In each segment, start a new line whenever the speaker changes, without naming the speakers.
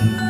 Mm-hmm.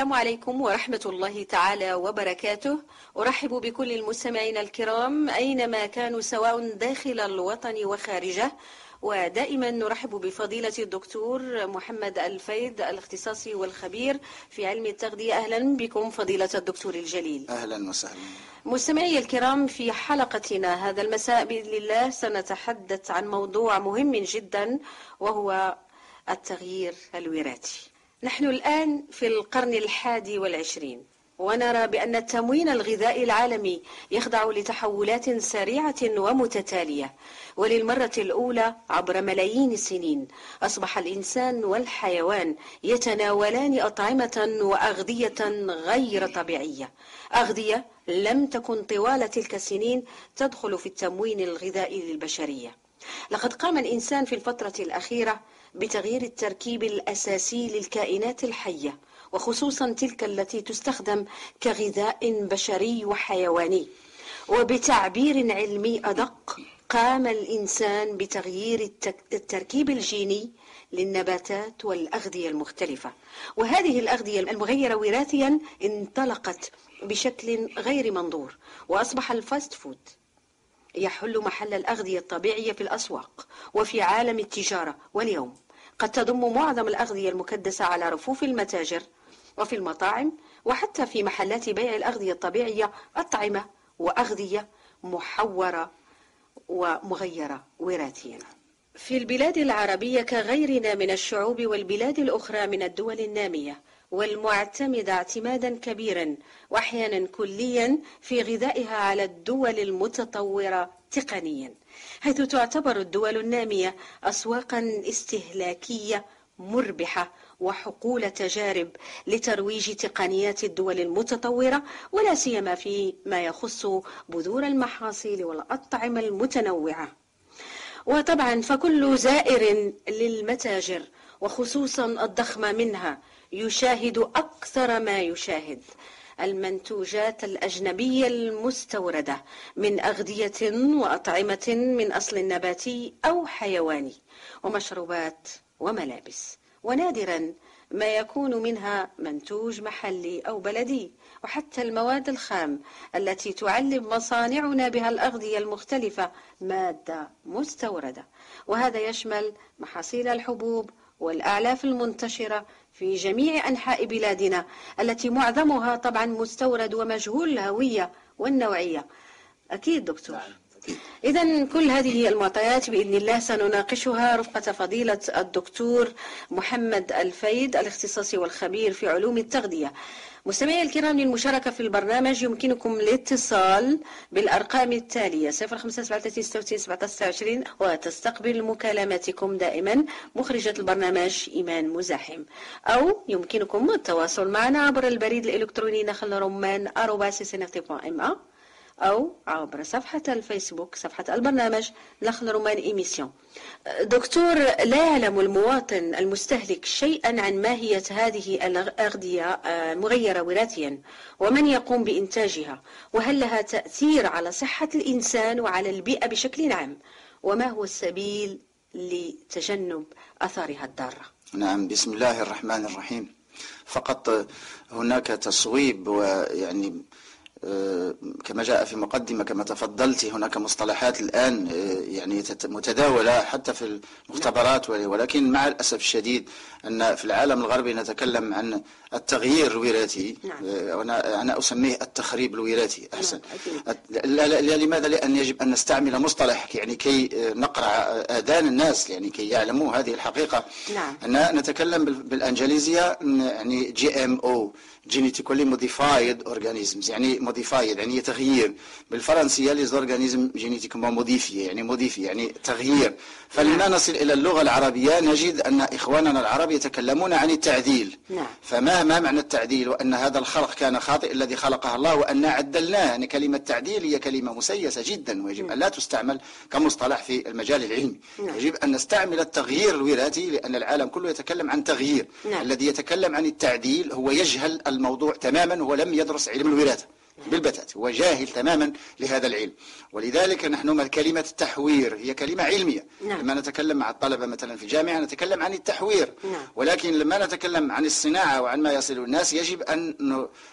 السلام عليكم ورحمة الله تعالى وبركاته. أرحب بكل المستمعين الكرام أينما كانوا سواء داخل الوطن وخارجه. ودائما نرحب بفضيلة الدكتور محمد الفيد الاختصاصي والخبير في علم التغذية. أهلا بكم فضيلة الدكتور الجليل.
أهلا وسهلا.
مستمعي الكرام في حلقتنا هذا المساء بإذن الله سنتحدث عن موضوع مهم جدا وهو التغيير الوراثي. نحن الآن في القرن الحادي والعشرين ونرى بأن التموين الغذائي العالمي يخضع لتحولات سريعة ومتتالية. وللمرة الأولى عبر ملايين السنين أصبح الإنسان والحيوان يتناولان أطعمة وأغذية غير طبيعية. أغذية لم تكن طوال تلك السنين تدخل في التموين الغذائي للبشرية. لقد قام الإنسان في الفترة الأخيرة بتغيير التركيب الأساسي للكائنات الحية وخصوصا تلك التي تستخدم كغذاء بشري وحيواني. وبتعبير علمي أدق قام الإنسان بتغيير التركيب الجيني للنباتات والأغذية المختلفة. وهذه الأغذية المغيرة وراثيا انطلقت بشكل غير منظور وأصبح ال fast food يحل محل الأغذية الطبيعية في الأسواق وفي عالم التجارة واليوم. قد تضم معظم الأغذية المكدسة على رفوف المتاجر وفي المطاعم وحتى في محلات بيع الأغذية الطبيعية أطعمة وأغذية محورة ومغيرة وراثيا في البلاد العربية كغيرنا من الشعوب والبلاد الأخرى من الدول النامية والمعتمدة اعتمادا كبيرا وأحيانا كليا في غذائها على الدول المتطورة تقنيا حيث تعتبر الدول النامية أسواقا استهلاكية مربحة وحقول تجارب لترويج تقنيات الدول المتطورة ولا سيما في ما يخص بذور المحاصيل والأطعمة المتنوعة. وطبعا فكل زائر للمتاجر وخصوصا الضخمة منها يشاهد أكثر ما يشاهد. المنتوجات الأجنبية المستوردة من أغذية وأطعمة من أصل نباتي أو حيواني ومشروبات وملابس. ونادرا ما يكون منها منتوج محلي أو بلدي وحتى المواد الخام التي تعلم مصانعنا بها الأغذية المختلفة مادة مستوردة. وهذا يشمل محاصيل الحبوب والأعلاف المنتشرة في جميع أنحاء بلادنا التي معظمها طبعا مستورد ومجهول الهوية والنوعية أكيد دكتور نعم. إذا كل هذه المعطيات بإذن الله سنناقشها رفقة فضيلة الدكتور محمد الفيد الاختصاصي والخبير في علوم التغذية. مستمعي الكرام للمشاركة في البرنامج يمكنكم الاتصال بالأرقام التالية 0536 وتستقبل مكالماتكم دائما مخرجة البرنامج إيمان مزاحم. أو يمكنكم التواصل معنا عبر البريد الإلكتروني نخل رمان أو عبر صفحة الفيسبوك صفحة البرنامج نخل رومان إيميسيون. دكتور لا يعلم المواطن المستهلك شيئا عن ماهية هذه الأغذية آه، مغيرة وراثيا ومن يقوم بإنتاجها؟ وهل لها تأثير على صحة الإنسان وعلى البيئة بشكل عام؟ وما هو السبيل لتجنب أثارها الضارة؟
نعم بسم الله الرحمن الرحيم. فقط هناك تصويب ويعني كما جاء في مقدمة كما تفضلت هناك مصطلحات الآن آه، يعني متداولة حتى في المختبرات ولكن مع الأسف الشديد أن في العالم الغربي نتكلم عن التغيير الوراثي نعم. آه، أنا أنا أسميه التخريب الوراثي أحسن نعم. لا لا لماذا لأن يجب أن نستعمل مصطلح يعني كي نقرع آذان الناس يعني كي يعلموا هذه الحقيقة نعم. أن نتكلم بالأنجليزية يعني GMO genetically modified organisms يعني modified يعني تغيير بالفرنسية les organismes génétiquement modifiés يعني modifiés يعني تغيير فلما نعم. نصل إلى اللغة العربية نجد أن إخواننا العرب يتكلمون عن التعديل نعم. فما ما معنى التعديل وأن هذا الخلق كان خاطئ الذي خلقه الله وأن عدلناه يعني كلمة تعديل هي كلمة مسيسة جدا ويجب نعم. أن لا تستعمل كمصطلح في المجال العلمي نعم. يجب أن نستعمل التغيير الوراثي لأن العالم كله يتكلم عن تغيير نعم. الذي يتكلم عن التعديل هو يجهل الموضوع تماما ولم يدرس علم الوراثة بالبتات هو جاهل تماما لهذا العلم. ولذلك نحن كلمة التحوير هي كلمة علمية. نعم. لما نتكلم مع الطلبة مثلا في الجامعة نتكلم عن التحوير. نعم. ولكن لما نتكلم عن الصناعة وعن ما يصل الناس يجب أن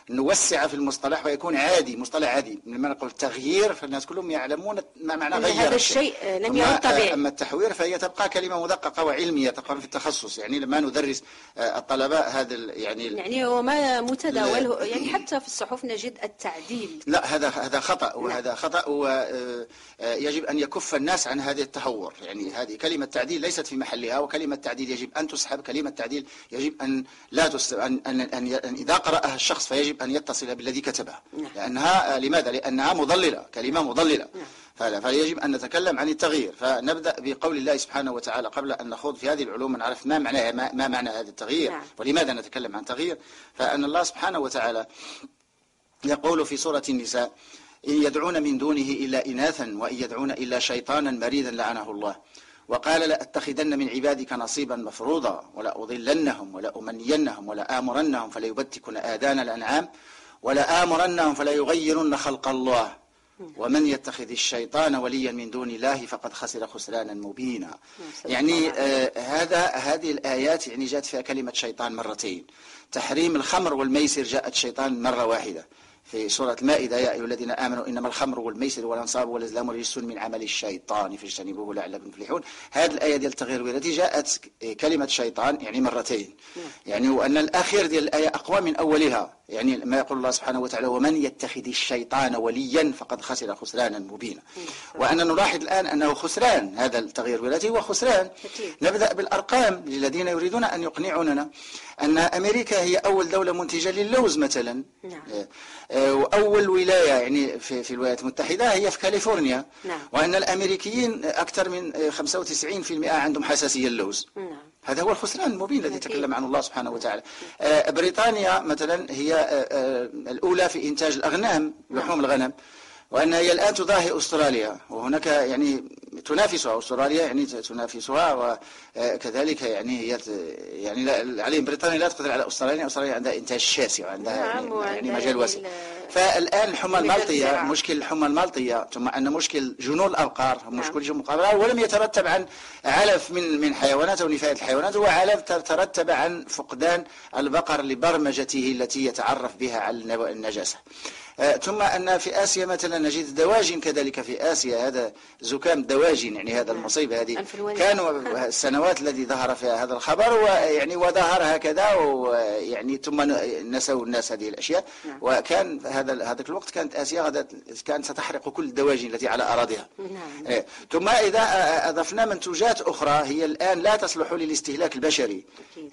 نوسع في المصطلح ويكون عادي مصطلح عادي. لما نقول تغيير فالناس كلهم يعلمون ما معنى غير
هذا الشيء. لم يعد طبيعي
أما التحوير فهي تبقى كلمة مدققة وعلمية تقام في التخصص. يعني لما ندرس آه، الطلبة هذا يعني
يعني هو ما متداول يعني حتى في الصحف نجد التعديل
لا هذا هذا خطأ وهذا خطأ ويجب أن يكف الناس عن هذا التهور يعني هذه كلمة تعديل ليست في محلها وكلمة تعديل يجب أن تسحب كلمة تعديل يجب أن لا تس... أن... أن... أن... أن إذا قرأها الشخص فيجب أن يتصل بالذي كتبها نعم. لأنها لماذا؟ لأنها مضللة كلمة مضللة نعم. فيجب أن نتكلم عن التغيير فنبدأ بقول الله سبحانه وتعالى قبل أن نخوض في هذه العلوم نعرف ما معنى ما, ما معنى هذا التغيير نعم. ولماذا نتكلم عن تغيير فأن الله سبحانه وتعالى يقول في سورة النساء إن يدعون من دونه إلا إناثا وإن يدعون إلا شيطانا مريدا لعنه الله. وقال لأتخذن من عبادك نصيبا مفروضا ولا أضلنهم ولا أمنينهم ولا آمرنهم فلا يبتكن آذان الأنعام ولا آمرنهم فلا يغيرن خلق الله. ومن يتخذ الشيطان وليا من دون الله فقد خسر خسرانا مبينا. يعني آه هذا هذه الآيات يعني جاءت فيها كلمة شيطان مرتين. تحريم الخمر والميسر جاءت شيطان مرة واحدة. في سورة المائدة يا أيها الذين آمنوا إنما الخمر والميسر والأنصاب والأزلام رجس من عمل الشيطان فاجتنبوه لعلكم تفلحون. هذه الآية ديال التغيير التي جاءت كلمة شيطان يعني مرتين. نعم. يعني وأن الأخير ديال الآية أقوى من أولها. يعني ما يقول الله سبحانه وتعالى ومن يتخذ الشيطان وليا فقد خسر خسرانا مبينا. وأن نلاحظ الآن أنه خسران هذا التغيير الولايتي هو خسران. نبدأ بالأرقام للذين يريدون أن يقنعوننا أن أمريكا هي أول دولة منتجة للوز مثلا. نعم. آه، آه، وأول ولاية يعني في, في الولايات المتحدة هي في كاليفورنيا. نعم. وأن الأمريكيين أكثر من 95% عندهم حساسية اللوز نعم. هذا هو الخسران المبين الذي تكلم عنه الله سبحانه وتعالى. آه، بريطانيا مثلا هي آه، آه، الأولى في إنتاج الأغنام لحوم الغنم وأن هي الآن تضاهي أستراليا. وهناك يعني تنافسها أستراليا يعني تنافسها وكذلك يعني هي يعني عليهم بريطانيا لا تقدر على أستراليا أستراليا عندها إنتاج شاسع وعندها يعني, يعني مجال واسع. فالآن الحمى المالطية مشكل الحمى المالطية ثم أن مشكل جنون الأبقار نعم. مشكل جنون الأبقار. ولم يترتب عن علف من من حيوانات أو نفاية الحيوانات هو علف ترتب عن فقدان البقر لبرمجته التي يتعرف بها على النجاسة. آه، ثم أن في آسيا مثلا نجد دواجن كذلك في آسيا هذا زكام دواجن يعني هذا نعم. المصيبة هذه كانوا السنوات الذي ظهر فيها هذا الخبر ويعني وظهر هكذا ويعني ثم نسوا الناس هذه الأشياء نعم. وكان هذا هذا الوقت كانت آسيا كانت ستحرق كل الدواجن التي على أراضيها نعم. إيه. ثم إذا أضفنا منتوجات أخرى هي الآن لا تصلح للاستهلاك البشري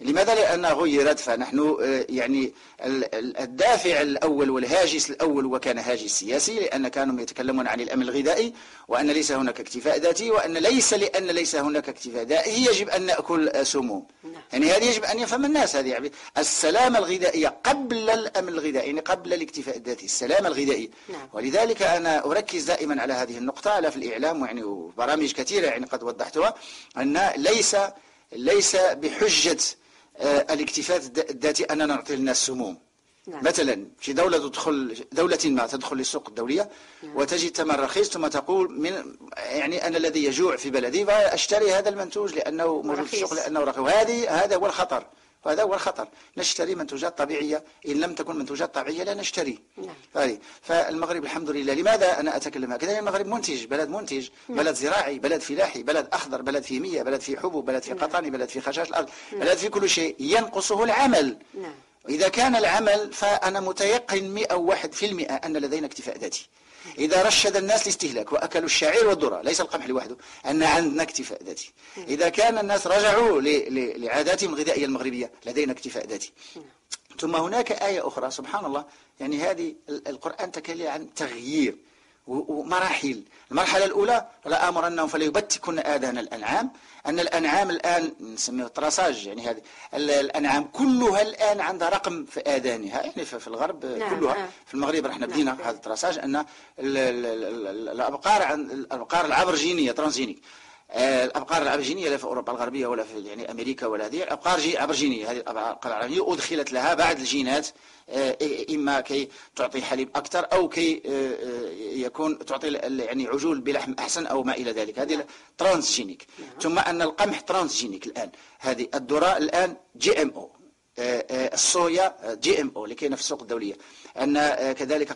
لماذا لأنها غيرت فنحن آه، يعني الدافع الأول والهاجس الأول وكان هاجي السياسي لأن كانوا يتكلمون عن الأمن الغذائي وأن ليس هناك اكتفاء ذاتي وأن ليس لأن ليس هناك اكتفاء ذاتي يجب أن نأكل سموم نعم. يعني هذه يجب أن يفهم الناس هذه يعني السلامة الغذائية قبل الأمن الغذائي يعني قبل الاكتفاء الذاتي السلامة الغذائية نعم. ولذلك أنا أركز دائما على هذه النقطة على في الإعلام يعني وبرامج كثيرة يعني قد وضحتها أن ليس ليس بحجة الاكتفاء الذاتي أننا نعطي الناس سموم نعم. مثلا في دولة تدخل دولة ما تدخل للسوق الدولية نعم. وتجد ثمن رخيص ثم تقول من يعني أنا الذي يجوع في بلدي فأشتري هذا المنتوج لأنه موجود في السوق لأنه رخيص وهذه هذا هو الخطر وهذا هو الخطر. نشتري منتوجات طبيعية. إن لم تكن منتوجات طبيعية لا نشتري. نعم. فالمغرب الحمد لله. لماذا أنا أتكلم هكذا؟ المغرب منتج. بلد منتج. نعم. بلد زراعي بلد فلاحي بلد أخضر بلد فيه مية بلد فيه حبوب بلد فيه نعم. قطاني بلد فيه خشاش الأرض نعم. بلد فيه كل شيء. ينقصه العمل. نعم. إذا كان العمل فأنا متيقن 101% أن لدينا اكتفاء ذاتي. إذا رشد الناس الاستهلاك وأكلوا الشعير والذرة ليس القمح لوحده أن عندنا اكتفاء ذاتي. إذا كان الناس رجعوا لعاداتهم الغذائية المغربية لدينا اكتفاء ذاتي. ثم هناك آية أخرى سبحان الله يعني هذه القرآن تكلم عن تغيير. ومراحل المرحلة الأولى لآمرنهم فليبتكن آذان الأنعام. أن الأنعام الآن نسميه التراساج يعني هذه الأنعام كلها الآن عندها رقم في آذانها يعني في الغرب نعم كلها. نعم. في المغرب رحنا بدينا نعم. هذا التراساج أن الأبقار الأبقار العبرجينية ترانزينيك. الأبقار العبرجينيه لا في أوروبا الغربية ولا في يعني أمريكا ولا هذه الابقار عبرجينيه هذه الأبقار العبرجينيه ادخلت لها بعض الجينات آه، إما كي تعطي حليب أكثر أو كي آه، يكون تعطي يعني عجول بلحم أحسن أو ما إلى ذلك. هذه transgénique نعم. ثم أن القمح transgénique الآن. هذه الذرة الآن GMO. الصويا GMO اللي كاينة في السوق الدولية. أن كذلك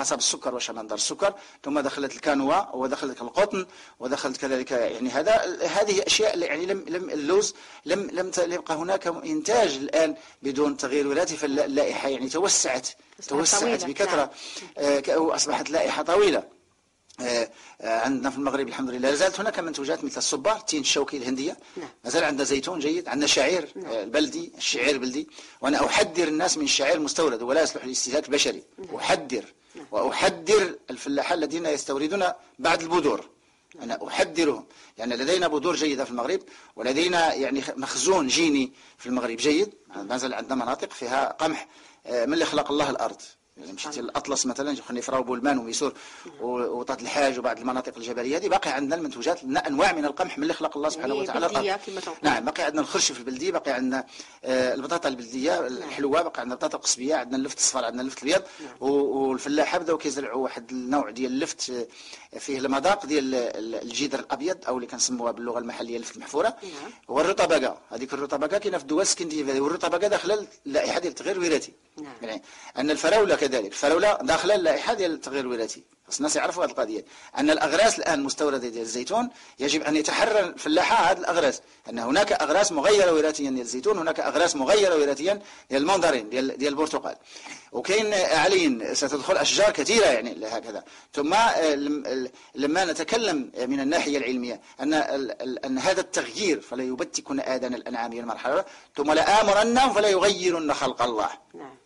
قصب السكر وشمندر السكر ثم دخلت الكانولا ودخلت القطن ودخلت كذلك يعني هذا هذه أشياء يعني لم لم اللوز لم لم يبقى هناك إنتاج الآن بدون تغيير وراثي فاللائحه يعني توسعت توسعت بكثرة. نعم. آه، واصبحت لائحة طويلة. آه، آه، عندنا في المغرب الحمد لله لا زالت هناك منتوجات مثل الصبار تين الشوكي الهندية نعم. ما زال عندنا زيتون جيد عندنا شعير نعم. آه، البلدي الشعير البلدي وأنا أحذر الناس من الشعير المستورد ولا يصلح للاستهلاك البشري نعم. أحذر نعم. وأحذر الفلاحة الذين يستوردون بعد البذور. أنا أحذرهم لأن يعني لدينا بذور جيدة في المغرب ولدينا يعني مخزون جيني في المغرب جيد ما زال عندنا مناطق فيها قمح من اللي خلق الله الأرض يعني مشيتي الاطلس مثلا خلينا فراو بولمان وميسور وطات الحاج وبعض المناطق الجبلية هذه باقي عندنا المنتوجات أنواع من القمح من اللي خلق الله سبحانه وتعالى نعم باقي عندنا الخرش في البلدية باقي عندنا آه، البطاطا البلدية نعم. الحلوه باقي عندنا البطاطا القصبية عندنا اللفت الصفر عندنا اللفت الأبيض نعم. والفلاحه بداو كيزرعوا واحد النوع ديال اللفت آه، فيه المذاق ديال الجدر الأبيض أو اللي كنسموها باللغة المحلية اللفت المحفورة نعم. والرطبقه هذيك الرطبقة كاينة في الدول السكندنافيه والرطبقه داخله اللائحه ديال التغيير الوراثي. يعني أن الفراولة كذلك. الفراوله داخله اللائحة ديال التغيير الوراثي خص الناس يعرفوا هذه القضية. أن الأغراس الآن مستوردة ديال الزيتون يجب أن يتحرر الفلاحه هذه الأغراس. أن هناك أغراس مغيرة وراثيا ديال الزيتون هناك أغراس مغيرة وراثيا ديال الماندارين ديال ديال البرتقال. وكاين علي ستدخل أشجار كثيرة يعني هكذا ثم لما نتكلم من الناحية العلمية أن أن هذا التغيير فلا يبتكن آذان الأنعام المرحلة ثم لامرنهم فلا يغيرن خلق الله. نعم.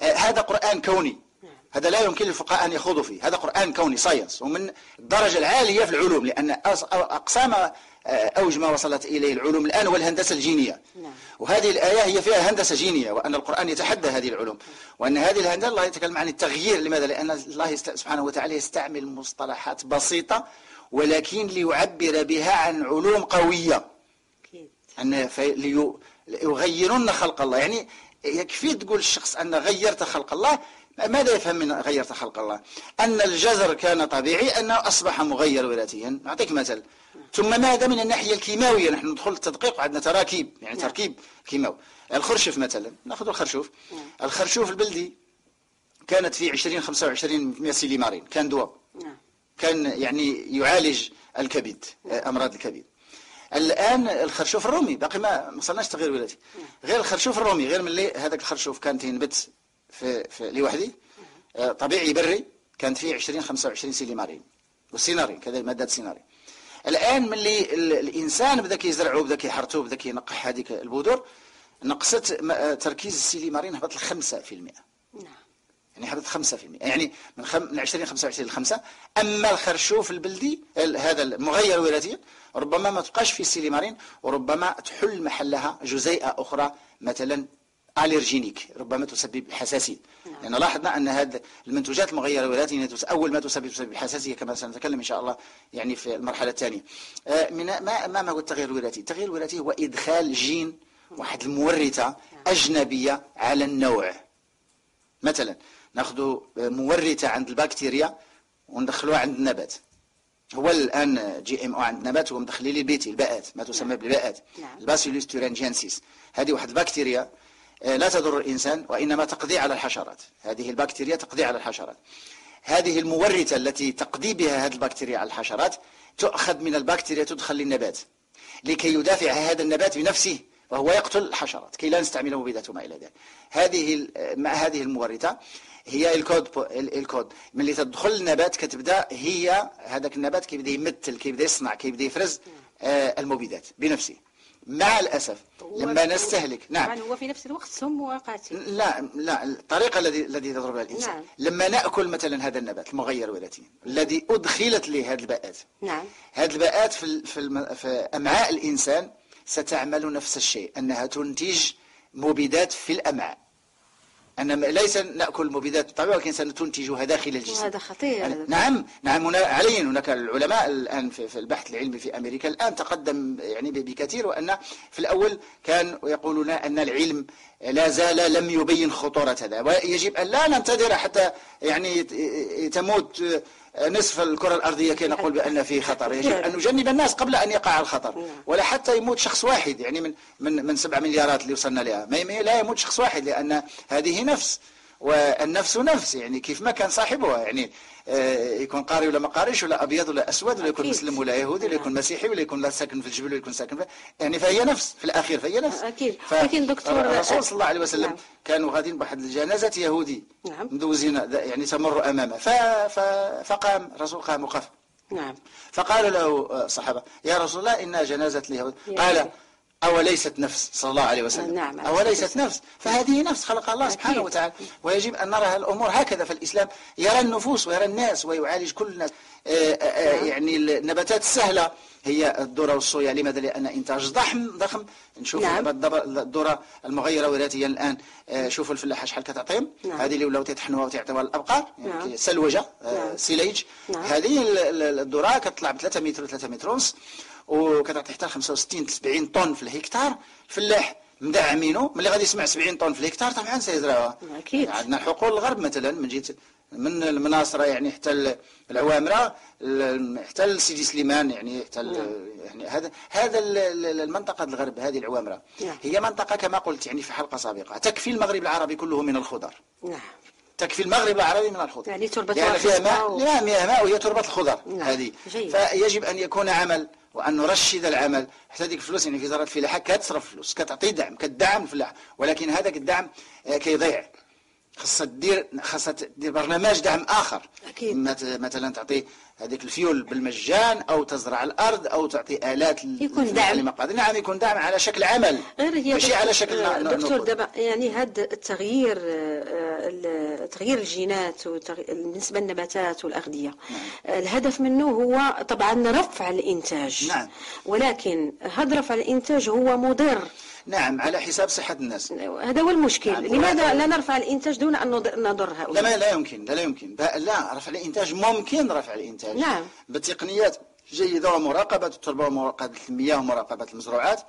هذا قرآن كوني. هذا لا يمكن للفقهاء أن يخوضوا فيه. هذا قرآن كوني ساينس ومن الدرجة العالية في العلوم لأن أقسام آه، أوج ما وصلت إليه العلوم الآن هو الهندسة الجينية. نعم. وهذه الآية هي فيها هندسة جينية وأن القرآن يتحدى هذه العلوم. وأن هذه الهندسة الله يتكلم عن التغيير. لماذا؟ لأن الله سبحانه وتعالى يستعمل مصطلحات بسيطة ولكن ليعبر بها عن علوم قوية. أن ليغيرن خلق الله. يعني يكفي تقول الشخص أن غيرت خلق الله؟ ماذا يفهم من غيرت خلق الله؟ أن الجزر كان طبيعي أنه أصبح مغير وراثيا أعطيك مثل. ثم ماذا من الناحية الكيماوية؟ نحن ندخل التدقيق وعندنا تراكيب يعني نعم. تركيب كيماوي. الخرشف مثلا. نأخذ الخرشوف. نعم. الخرشوف البلدي كانت في 20 25 silymarine. كان دواء نعم. كان يعني يعالج الكبد أمراض الكبد. الآن الخرشوف الرومي باقي ما وصلناش تغيير وراثي غير الخرشوف الرومي غير من اللي هذاك الخرشوف كان تينبت في, في لوحدو. آه، طبيعي بري كانت فيه 20 25 silymarine وال cynarine كذا مادات cynarine الآن من اللي الإنسان بدا كيزرعه بدا كيحرثه بدا كينقح هذيك البذور نقصت تركيز ال silymarine هبط ل 5% نعم يعني هبط 5% يعني من خم... من 20 25 ل 5 أما الخرشوف البلدي هذا المغير وراثيا ربما ما تبقاش فيه السيليمارين وربما تحل محلها جزيئة أخرى مثلا الرجينيك ربما تسبب حساسية نعم. لأن لاحظنا أن هذه المنتوجات المغيرة الوراثية أول ما تسبب تسبب حساسية كما سنتكلم إن شاء الله يعني في المرحلة الثانية. آه، من ما ما هو التغيير الوراثي التغيير الوراثي هو إدخال جين واحد المورثة نعم. أجنبية على النوع. مثلا ناخذ مورثة عند البكتيريا وندخلوها عند النبات. هو الآن GMO عند النبات هو مدخلي لي ال BT الباءات ما تسمى نعم. بالباءات. ال Bacillus thuringiensis هذه واحد البكتيريا آه، لا تضر الإنسان وإنما تقضي على الحشرات. هذه البكتيريا تقضي على الحشرات. هذه المورثة التي تقضي بها هذه البكتيريا على الحشرات تؤخذ من البكتيريا تدخل للنبات لكي يدافع هذا النبات بنفسه وهو يقتل الحشرات كي لا نستعمل مبيدات وما إلى ذلك. هذه مع هذه المورثة هي الكود الكود. ملي تدخل النبات كتبدا هي هذاك النبات كيبدا يمثل كيبدا يصنع كيبدا يفرز آه، المبيدات بنفسه مع
الأسف
لما نستهلك نعم.
طبعا هو في نفس الوقت سم وقاتل
لا لا الطريقة الذي الذي يضرب بها الإنسان.
نعم.
لما نأكل مثلا هذا النبات المغير وراثيا الذي أدخلت له هذه الباءات
نعم.
هذه الباءات في في, الم... في أمعاء الإنسان ستعمل نفس الشيء أنها تنتج مبيدات في الأمعاء. أن ليس نأكل مبيدات طبيعية ولكن سنتنتجها داخل الجسم
وهذا خطير هذا.
نعم نعم هنا عليا هناك العلماء الآن في البحث العلمي في أمريكا الآن تقدم يعني بكثير وأن في الأول كان يقولون أن العلم لا زال لم يبين خطورة هذا ويجب أن لا ننتظر حتى يعني تموت نصف الكرة الأرضية كي نقول بأن في خطر. يجب أن نجنب الناس قبل أن يقع الخطر.
نعم.
ولا حتى يموت شخص واحد يعني من من من سبع مليارات اللي وصلنا لها. ما لا يموت شخص واحد لأن هذه نفس. والنفس نفس يعني كيف ما كان صاحبها. يعني يكون قاري ولا ما قاريش ولا أبيض ولا أسود ولا يكون. مسلم ولا يهودي ولا يكون مسيحي ولا يكون لا ساكن في الجبل ولا يكون ساكن في يعني فهي نفس في الأخير فهي نفس
أكيد.
ف-
لكن دكتور-
الرسول صلى الله عليه وسلم
نعم.
كانوا غاديين بواحد الجنازة يهودي
نعم.
مدوزين يعني تمر أمامه ف... ف... فقام الرسول قام وقف
نعم
فقال له الصحابة يا رسول الله إنها جنازة اليهود قال. أوليست نفس صلى الله عليه وسلم.
نعم.
أوليست نفس. فهذه نفس خلق الله سبحانه
أكيد.
وتعالى. ويجب أن نرى الأمور هكذا فالإسلام يرى النفوس ويرى الناس ويعالج كل الناس. آه، آه، آه، يعني النباتات السهلة. هي الذرة والصويا لماذا؟ لأن إنتاج ضخم ضخم نشوف
نعم.
الذرة المغيرة وراثيا الآن آه، شوفوا الفلاحة شحال كتعطيهم
نعم.
هذه اللي ولاو تيطحنوها وتعطيوها للأبقار
نعم.
يعني سلوجة آه،
نعم.
سيليج
نعم.
هذه ال- ال- الذرة كتطلع ب 3 متر 3 متر ونص وكتعطي حتى 65 70 طن في الهكتار الفلاح مدعمينه ملي غادي يسمع 70 طن في الهكتار طبعا سيزرعها
أكيد.
يعني عندنا حقول الغرب مثلا من جهة من المناصرة يعني حتى ال- العوامرة ال- حتى سيدي سليمان يعني حتى ال- يعني هذا هذا ال- ال- المنطقة الغرب هذه العوامرة.
نعم.
هي منطقة كما قلت يعني في حلقة سابقة تكفي المغرب العربي كله من الخضر.
نعم.
تكفي المغرب العربي من الخضر.
يعني تربة
لأن فيها ماء
و-
لا فيها ماء وهي تربة الخضر
نعم.
هذه.
جيد.
فيجب أن يكون عمل وأن نرشد العمل. حتى ديك الفلوس يعني في وزارة الفلاحة كتصرف فلوس كتعطي دعم كتدعم الفلاح ولكن هذاك الدعم آه، كيضيع. خاصها دير خاصها دير برنامج دعم آخر
أكيد.
مت- مثلا تعطي هذيك الفيول بالمجان أو تزرع الأرض أو تعطي آلات
يكون دعم.
نعم يكون دعم على شكل عمل
غير هي
ماشي
دكتور-
على شكل
آه، دكتور. دابا يعني هذا التغيير آه، تغيير الجينات بالنسبة للنباتات والأغذية آه، الهدف منه هو طبعا رفع الإنتاج
نعم.
ولكن هذا رفع الإنتاج هو مضر
نعم على حساب صحة الناس
هذا هو المشكل
نعم.
لماذا لا نرفع الإنتاج دون أن نضر,
لا
هؤلاء
ما لا يمكن لا, لا يمكن لا رفع الإنتاج ممكن رفع الإنتاج
نعم.
بتقنيات جيدة ومراقبة التربة ومراقبة المياه ومراقبة المزروعات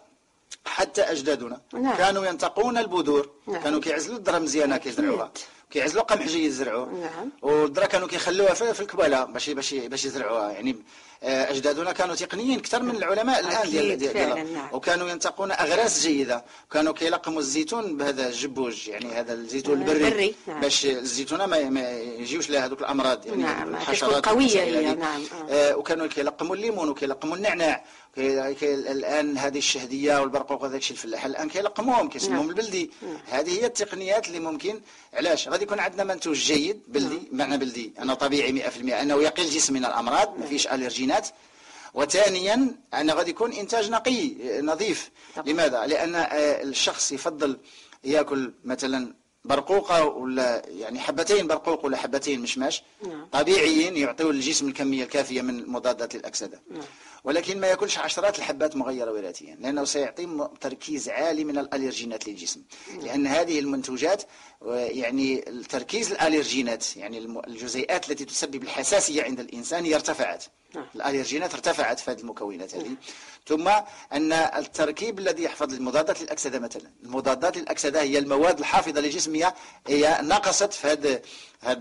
حتى أجدادنا
نعم.
كانوا ينتقون البذور
نعم.
كانوا كيعزلوا الذرة مزيانة كيزرعوها
أكيد.
كيعزلوا قمح جيد يزرعوه
نعم.
والذرة كانوا كيخلوها في الكبالة باش باش باش يزرعوها يعني آه، أجدادنا كانوا تقنيين أكثر من العلماء الآن ديال ديال
نعم.
وكانوا ينتقون أغراس جيدة وكانوا كيلقموا الزيتون بهذا الجبوج يعني هذا الزيتون
آه،
البري
البري، نعم.
باش الزيتونه ما, ما يجيوش لها هذوك الأمراض يعني
نعم،
الحشرات والمسائل
هي،. نعم، آه.
آه وكانوا كيلقموا الليمون وكيلقموا النعناع كي كي الآن هذه الشهدية والبرقوق وهذاك الشيء الفلاحه الآن كيلقموهم كيسموهم
نعم.
البلدي هذه هي التقنيات اللي ممكن علاش غادي يكون عندنا منتوج جيد بلدي
نعم.
معنى بلدي. انه طبيعي 100% أنه يقي الجسم من الأمراض ما فيش الرجينات وثانيا أنه غادي يكون إنتاج نقي نظيف.
طبعا.
لماذا؟ لأن آه، الشخص يفضل يأكل مثلا برقوقه ولا يعني حبتين برقوق ولا حبتين مشماش
نعم.
طبيعيين يعطيوا للجسم الكمية الكافية من المضادات للاكسده
نعم.
ولكن ما ياكلش عشرات الحبات مغيرة وراثيا لأنه سيعطي تركيز عالي من الالرجينات للجسم. لأن هذه المنتوجات يعني التركيز الالرجينات يعني الجزيئات التي تسبب الحساسية عند الإنسان هي ارتفعت.
نعم.
الالرجينات ارتفعت في هذه المكونات هذه. ثم أن التركيب الذي يحفظ المضادات للأكسدة مثلا المضادات للأكسدة هي المواد الحافظة للجسم هي نقصت في هذه هذه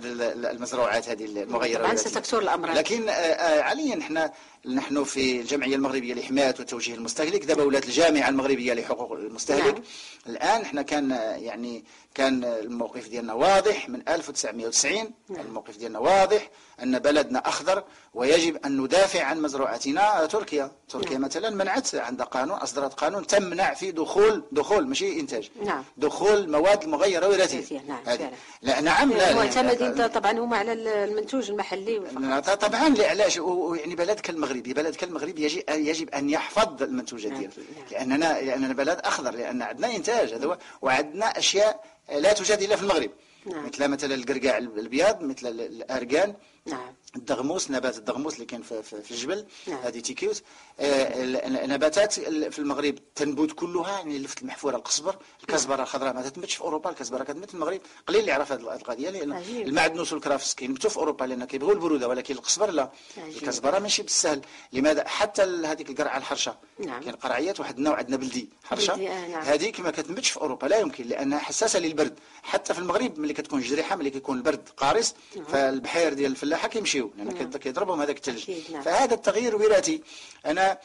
المزروعات هذه المغيرة
طبعا. ستكثر الأمراض
لكن آه، آه، حاليا إحنا نحن في الجمعية المغربية لحماية وتوجيه المستهلك دابا ولات الجامعة المغربية لحقوق المستهلك
نعم.
الآن إحنا كان آه، يعني كان الموقف ديالنا واضح من 1990
نعم.
الموقف ديالنا واضح أن بلدنا أخضر ويجب أن ندافع عن مزروعتنا تركيا تركيا
نعم.
مثلا منعت عندها قانون أصدرت قانون تمنع في دخول دخول ماشي إنتاج
نعم.
دخول مواد مغيرة وراثية
وراثية، نعم،
هذه.
فعلا.
لا نعم لا
معتمدين طبعا هم على المنتوج المحلي فقط.
لا، طبعا لا علاش يعني بلد كالمغرب بلد كالمغرب يجب يجب أن يحفظ المنتوجات
نعم،
ديالو
نعم.
لاننا لأننا بلد أخضر لأن عندنا إنتاج هذا هو وعندنا أشياء لا توجد إلا في المغرب
نعم.
مثل مثلا القرقاع الابيض مثل الاركان
نعم
الدغموس نبات الدغموس اللي كاين في, الجبل
نعم.
هذه تيكيوت آه ال- النباتات ال- في المغرب تنبت كلها يعني اللفت المحفورة القزبر الكزبرة الخضراء ما تتنبتش في أوروبا الكزبرة كتنبت في المغرب قليل اللي يعرف هذه القضية لأن
عجيب.
المعدنوس والكرافس كينبتوا في أوروبا لأن كيبغوا البرودة ولكن القزبر لا
عجيب.
الكزبرة ماشي بالسهل لماذا حتى هذيك القرعة الحرشة
نعم.
كاين قرعيات واحد النوع عندنا بلدي
حرشة آه، نعم.
هذيك ما كتنبتش في أوروبا لا يمكن لأنها حساسة للبرد حتى في المغرب ملي كتكون جريحة ملي كيكون البرد قارس فالبحير ديال الفلاحة كيمشيو لأن
نعم.
كيض- كيضربهم هذاك الثلج
نعم.
فهذا التغيير وراثي. أنا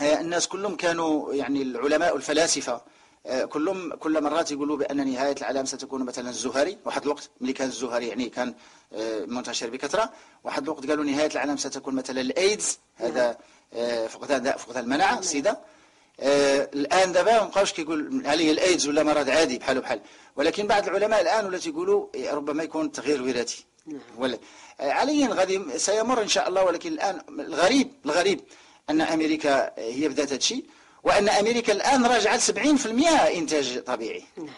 آه، الناس كلهم كانوا يعني العلماء والفلاسفة آه، كلهم كل مرات يقولوا بأن نهاية العالم ستكون مثلا الزهري. واحد الوقت ملي كان الزهري يعني كان آه، منتشر بكثرة. واحد الوقت قالوا نهاية العالم ستكون مثلا الإيدز. هذا آه، فقدان فقدان المناعة السيده آه، الآن دابا ما بقاوش كيقول هل هي الإيدز ولا مرض عادي بحاله بحال ولكن بعض العلماء الآن ولا تيقولوا إيه، ربما يكون تغيير وراثي.
نعم.
ولا عليا غادي سيمر إن شاء الله ولكن الآن الغريب الغريب أن أمريكا هي بدأت هذا الشيء أمريكا الآن راجعه ل 70% إنتاج طبيعي.
نعم.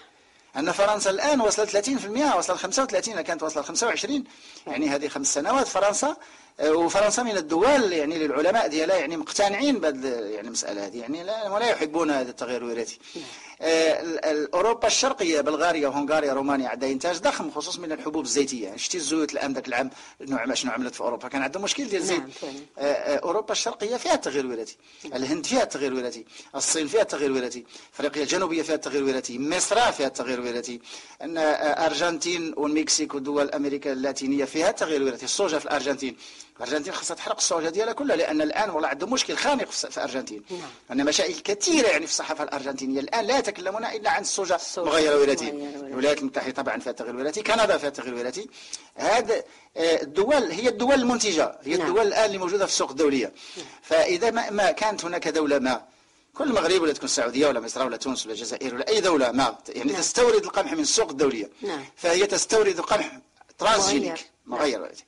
أن فرنسا الآن وصلت 30% وصلت 35 كانت وصلت 25 يعني هذه خمس سنوات. فرنسا وفرنسا من الدول يعني للعلماء ديالها يعني مقتنعين بهذه يعني المسألة هذه يعني لا ولا يحبون هذا التغيير الوراثي. آه، ال- ال- أوروبا الشرقية بلغاريا وهنغاريا رومانيا عندها انتاج ضخم خصوصا من الحبوب الزيتية. يعني شتي الزيوت الآن ذاك العام نوع شنو عملت في أوروبا؟ كان عندهم مشكل ديال الزيت.
نعم،.
آه، آه، أوروبا الشرقية فيها التغيير الوراثي الهند فيها التغيير الوراثي الصين فيها التغيير الوراثي أفريقيا الجنوبية فيها التغيير الوراثي مصر فيها التغيير الوراثي إن آه، أرجنتين والمكسيك ودول أمريكا اللاتينية فيها التغيير الوراثي الصوجة في الأرجنتين. الأرجنتين خاصها تحرق الصوجه ديالها كلها لأن الآن والله عندهم مشكل خانق في الأرجنتين
نعم.
ان مشاكل كثيرة يعني في الصحافة الأرجنتينية الآن لا يتكلمون إلا عن الصوجه
مغيرة وراثية.
الولايات المتحده طبعا فيها التغيير الوراثي كندا فيها التغيير الوراثي هذا آه، الدول هي الدول المنتجة هي
نعم.
الدول الآن اللي موجودة في السوق الدولية فإذا ما, ما كانت هناك دولة ما كل المغرب ولا تكون السعودية ولا مصر ولا تونس ولا الجزائر ولا أي دولة ما يعني
نعم.
تستورد القمح من السوق الدولية
نعم.
فهي تستورد قمح ترانسجينيك
مغير.
وراثي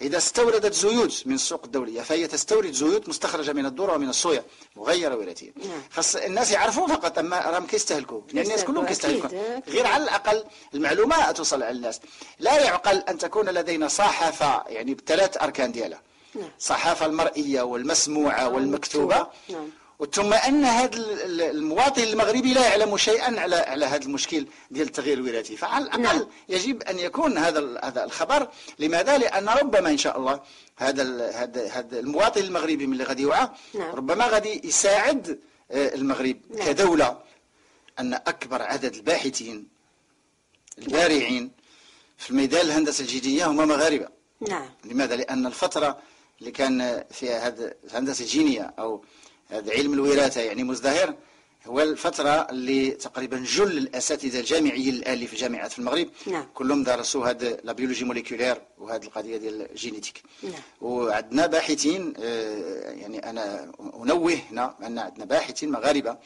إذا استوردت زيوت من السوق الدولية فهي تستورد زيوت مستخرجة من الذرة ومن الصويا مغيرة وراثيا
نعم.
خاص الناس يعرفوا فقط أما راهم كيستهلكوا يعني الناس كلهم كيستهلكوا. غير على الأقل المعلومة توصل على الناس لا يعقل أن تكون لدينا صحافة يعني بثلاث أركان ديالها
نعم.
الصحافة المرئية والمسموعة والمكتوبة
والمكتوبة، نعم.
ثم أن هذا ال- ال- المواطن المغربي لا يعلم شيئا على على هذا المشكل ديال التغيير الوراثي فعلى الأقل
نعم.
يجب أن يكون هذا هذا الخبر لماذا لأن ربما إن شاء الله هذا هذا هذا المواطن المغربي من اللي غادي يوعى
نعم.
ربما غادي يساعد آه، المغرب
نعم.
كدولة أن أكبر عدد الباحثين البارعين في الميدان الهندسة الجينيه هم مغاربة
نعم
لماذا؟ لأن الفترة اللي كان فيها هذا الهندسة الجينية أو هذا علم الوراثة يعني مزدهر هو الفترة اللي تقريبا جل الأساتذة الجامعيين الآن اللي في الجامعات في المغرب
نعم.
كلهم درسوا هذا la biologie moléculaire وهذه القضية ديال ال génétique
نعم.
وعندنا باحثين آه، يعني أنا أنوه هنا أن عندنا باحثين مغاربة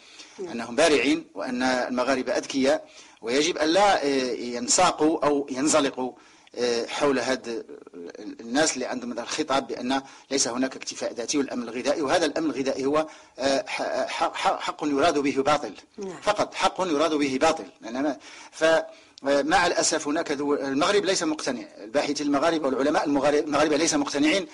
أنهم بارعين وأن المغاربة أذكياء ويجب أن لا آه، ينساقوا أو ينزلقوا حول هذا الناس اللي عندهم هذا الخطاب بأن ليس هناك اكتفاء ذاتي والأمن الغذائي وهذا الأمن الغذائي هو آه، حق يراد به باطل.
نعم.
فقط حق يراد به باطل. ما- ف مع الأسف هناك دول المغرب ليس مقتنع. الباحثين المغاربة والعلماء المغارب- المغاربة ليس مقتنعين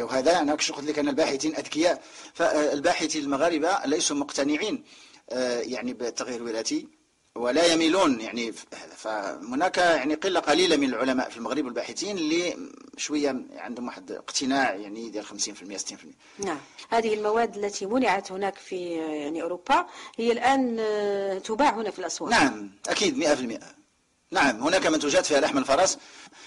وهذا أنا كش قلت لك أن الباحثين أذكياء. فالباحثين المغاربة ليسوا مقتنعين آه، يعني بالتغيير الوراثي ولا يميلون يعني فهناك يعني قلة قليلة من العلماء في المغرب والباحثين اللي شوية عندهم واحد اقتناع يعني ديال 50% 60%
نعم. هذه المواد التي منعت هناك في يعني أوروبا هي الآن آه، تباع هنا في الأسواق.
نعم أكيد 100% نعم هناك منتوجات فيها لحم الفرس.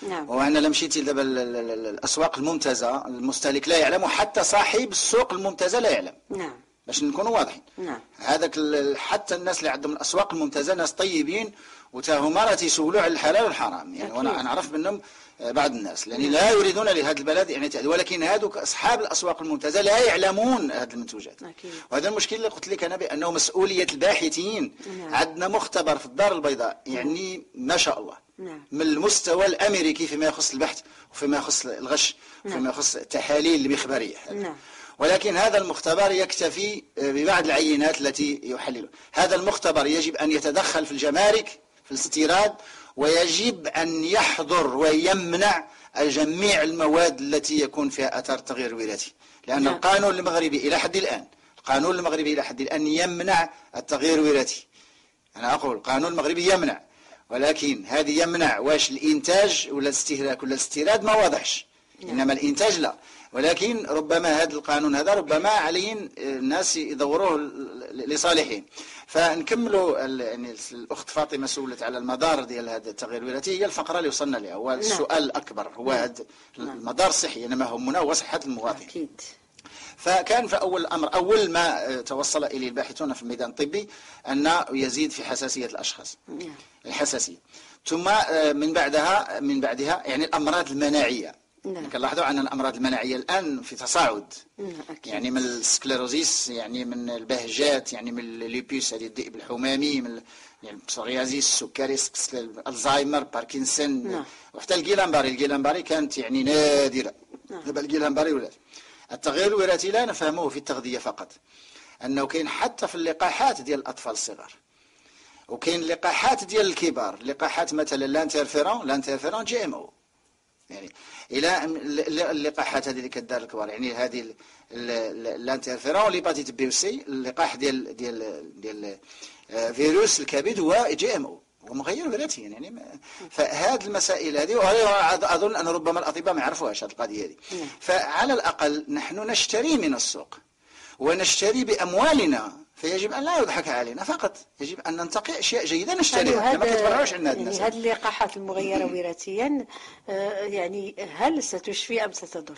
نعم.
وأنا لم مشيت دابا ال- ال- ال- الأسواق الممتازة المستهلك لا يعلم وحتى صاحب السوق الممتازة لا يعلم.
نعم.
باش نكونوا واضحين
نعم.
هذاك حتى الناس اللي عندهم الأسواق الممتازة ناس طيبين وتا هما راه تيسولوا على الحلال والحرام يعني
وأنا.
نعرف منهم آه، بعض الناس لأن لا يريدون لهذا البلد يعني تأذي. ولكن هذوك أصحاب الأسواق الممتازة لا يعلمون هذه المنتوجات
أكيد.
وهذا المشكل اللي قلت لك أنا بأنه مسؤولية الباحثين
نعم.
عندنا مختبر في الدار البيضاء يعني ما شاء الله
نعم.
من المستوى الأمريكي فيما يخص البحث وفيما يخص الغش وفيما يخص التحاليل المخبريه
نعم.
ولكن هذا المختبر يكتفي ببعض العينات التي يحللها هذا المختبر يجب أن يتدخل في الجمارك في الاستيراد ويجب أن يحضر ويمنع جميع المواد التي يكون فيها أثر تغيير وراثي. لأن
نعم.
القانون المغربي إلى حد الآن القانون المغربي إلى حد الآن يمنع التغيير الوراثي. أنا أقول القانون المغربي يمنع ولكن هذه يمنع واش؟ الإنتاج ولا الاستهلاك؟ ولا الاستيراد ما واضحش. إنما الإنتاج لا. ولكن ربما هذا القانون هذا ربما عليه الناس يدوروه لصالحهم فنكملوا يعني الأخت فاطمة سولت على المدار ديال هذا التغيير الوراثي هي الفقرة اللي وصلنا لها هو السؤال الأكبر هو هذا. المدار الصحي إنما همنا هو صحة المواطن.
أكيد.
فكان في أول الأمر أول ما توصل إليه الباحثون في الميدان الطبي أن يزيد في حساسية الأشخاص.
نعم.
الحساسية. ثم آه، من بعدها من بعدها يعني الأمراض المناعية.
نعم.
كنلاحظوا أن الأمراض المناعية الآن في تصاعد.
نعم أكيد.
يعني من ال sclerosis يعني من البهجت يعني من ال lupus هذه الذئب الحمامي من يعني ال psoriasis السكري الزهايمر باركنسون
نعم.
وحتى ال Guillain-Barré ال Guillain-Barré كانت يعني نادرة.
نعم.
دابا الجيلامباري ولات. التغيير الوراثي لا نفهمه في التغذية فقط. أنه كاين حتى في اللقاحات ديال الأطفال الصغار. وكاين اللقاحات ديال الكبار. لقاحات مثلا l'interféron l'interféron GMO. يعني إلى ال- ال- اللقاحات هذه اللي كدار الكبار يعني هذه ال- ال- ال- ال interféron l'hépatite B C اللقاح ديال ديال ديال آه، فيروس الكبد هو GMO هو مغير وراثيا يعني فهذه المسائل هذه أظن أن ربما الأطباء ما يعرفوهاش هذه القضية هذه
نعم.
فعلى الأقل نحن نشتري من السوق ونشتري بأموالنا فيجب أن لا يضحك علينا فقط يجب أن ننتقي أشياء جيدة نشتريها ما كيتبرعوش عندنا
يعني
الناس
هذه اللقاحات المغيرة وراثيا آه، يعني هل ستشفي أم ستضر؟